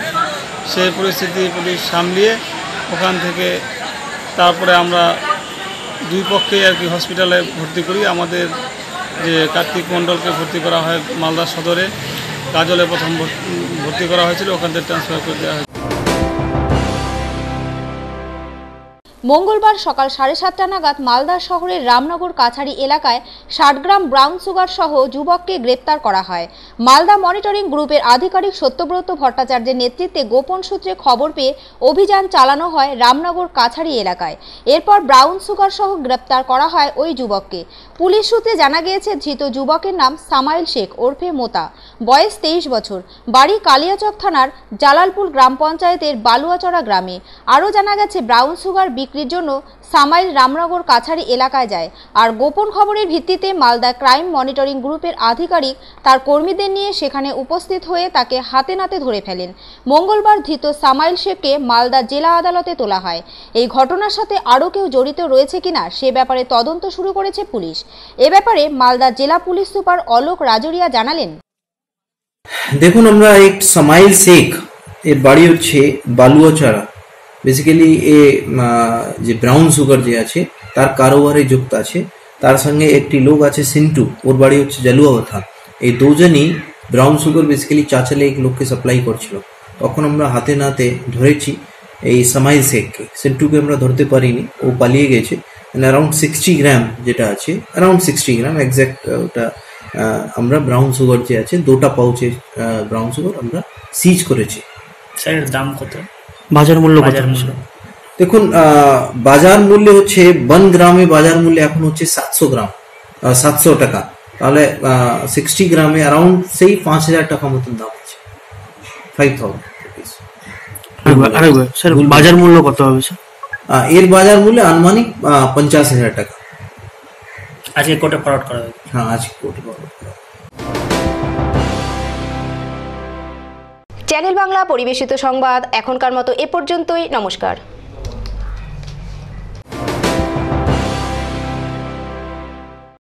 সেই পরিস্থিতি পুলিশ সামলিয়ে ওখান থেকে তারপরে আমরা দুই পক্ষে আর কি হসপিটালে ভর্তি করি। আমাদের যে কার্তিক মণ্ডলকে ভর্তি করা হয় মালদা সদরে। কাজলে প্রথম ভর্তি- করা হয়েছিল, ওখান থেকে ট্রান্সফার করে দেওয়া হয়েছে
মঙ্গলবার সকাল সাড়ে সাতটা নাগাদ মালদা শহরের রামনগর কাছাড়ি এলাকায় ষাট গ্রাম ব্রাউন সুগার সহ যুবককে গ্রেপ্তার করা হয়। মালদা মনিটরিং গ্রুপের আধিকারিক সত্যব্রত ভট্টাচার্যের নেতৃত্বে গোপন সূত্রে খবর পেয়ে অভিযান চালানো হয় রামনগর কাছাড়ি এলাকায়। এরপর ব্রাউন সুগার সহ গ্রেপ্তার করা হয় ওই যুবককে। পুলিশ সূত্রে জানা গিয়েছে, ধৃত যুবকের নাম সামাইল শেখ ওরফে মোতা। বয়স তেইশ বছর। বাড়ি কালিয়াচক থানার জালালপুর গ্রাম পঞ্চায়েতের বালুয়াচড়া গ্রামে। আরও জানা গেছে, ব্রাউন সুগার বিক্রির জন্য সামাইল রামনগর কাছারি এলাকায় যায়। আর গোপন খবরের ভিত্তিতে মালদা ক্রাইম মনিটরিং গ্রুপের আধিকারিক তার কর্মীদের নিয়ে সেখানে উপস্থিত হয়ে তাকে হাতে নাতে ধরে ফেলেন। মঙ্গলবার ধৃত সামাইল শেখকে মালদা জেলা আদালতে তোলা হয়। এই ঘটনার সাথে আরও কেউ জড়িত রয়েছে কিনা সে ব্যাপারে তদন্ত শুরু করেছে পুলিশ। এ ব্যাপারে মালদা জেলা পুলিশ সুপার অলোক রাজরিয়া জানালেন।
দেখুন আমরা এক সামাইল শেখ, এর বাড়ি হচ্ছে বালুয়াচারা বেসিক্যালি এ যে ব্রাউন সুগার যে আছে, তার কারোবারে যুক্ত আছে। তার সঙ্গে একটি লোক আছে সিন্টু, ওর বাড়ি হচ্ছে জালুয়াথা এই দুজনই ব্রাউন সুগার বেসিক্যালি চাচালে এক লোককে সাপ্লাই করছিল। তখন আমরা হাতে নাতে ধরেছি এই সামাইল শেখকে। সিন্টুকে আমরা ধরতে পারিনি, ও পালিয়ে গেছে। অ্যারাউন্ড সিক্সটি গ্রাম যেটা আছে অ্যারাউন্ড সিক্সটি গ্রাম এক্স্যাক্ট ওটা আমরা ব্রাউন সুগার যে আছে, দুটা পাউচে ব্রাউন সুগার আমরা সিজ করেছি।
স্যার দাম কত?
বাজার মূল্য
বাজার মূল্য।
দেখুন বাজার মূল্য হচ্ছে বন গ্রামে বাজার মূল্য এখন হচ্ছে সাতশো গ্রাম সাতশো টাকা। তাহলে সিক্সটি গ্রামে অ্যারাউন্ড সেই পাঁচ হাজার টাকা মতন দাম আছে। ফাইভ থাউজেন্ড
বাজার মূল্য কত হবে স্যার?
এর বাজার মূল্য আনুমানিক পঞ্চাশ হাজার টাকা।
আজকে কোর্টে ফরওয়ার্ড করা হবে।
হ্যাঁ আজকে কোর্টে forward করা হবে।
চ্যানেল বাংলা পরিবেশিত সংবাদ এখনকার মতো এ পর্যন্তই নমস্কার।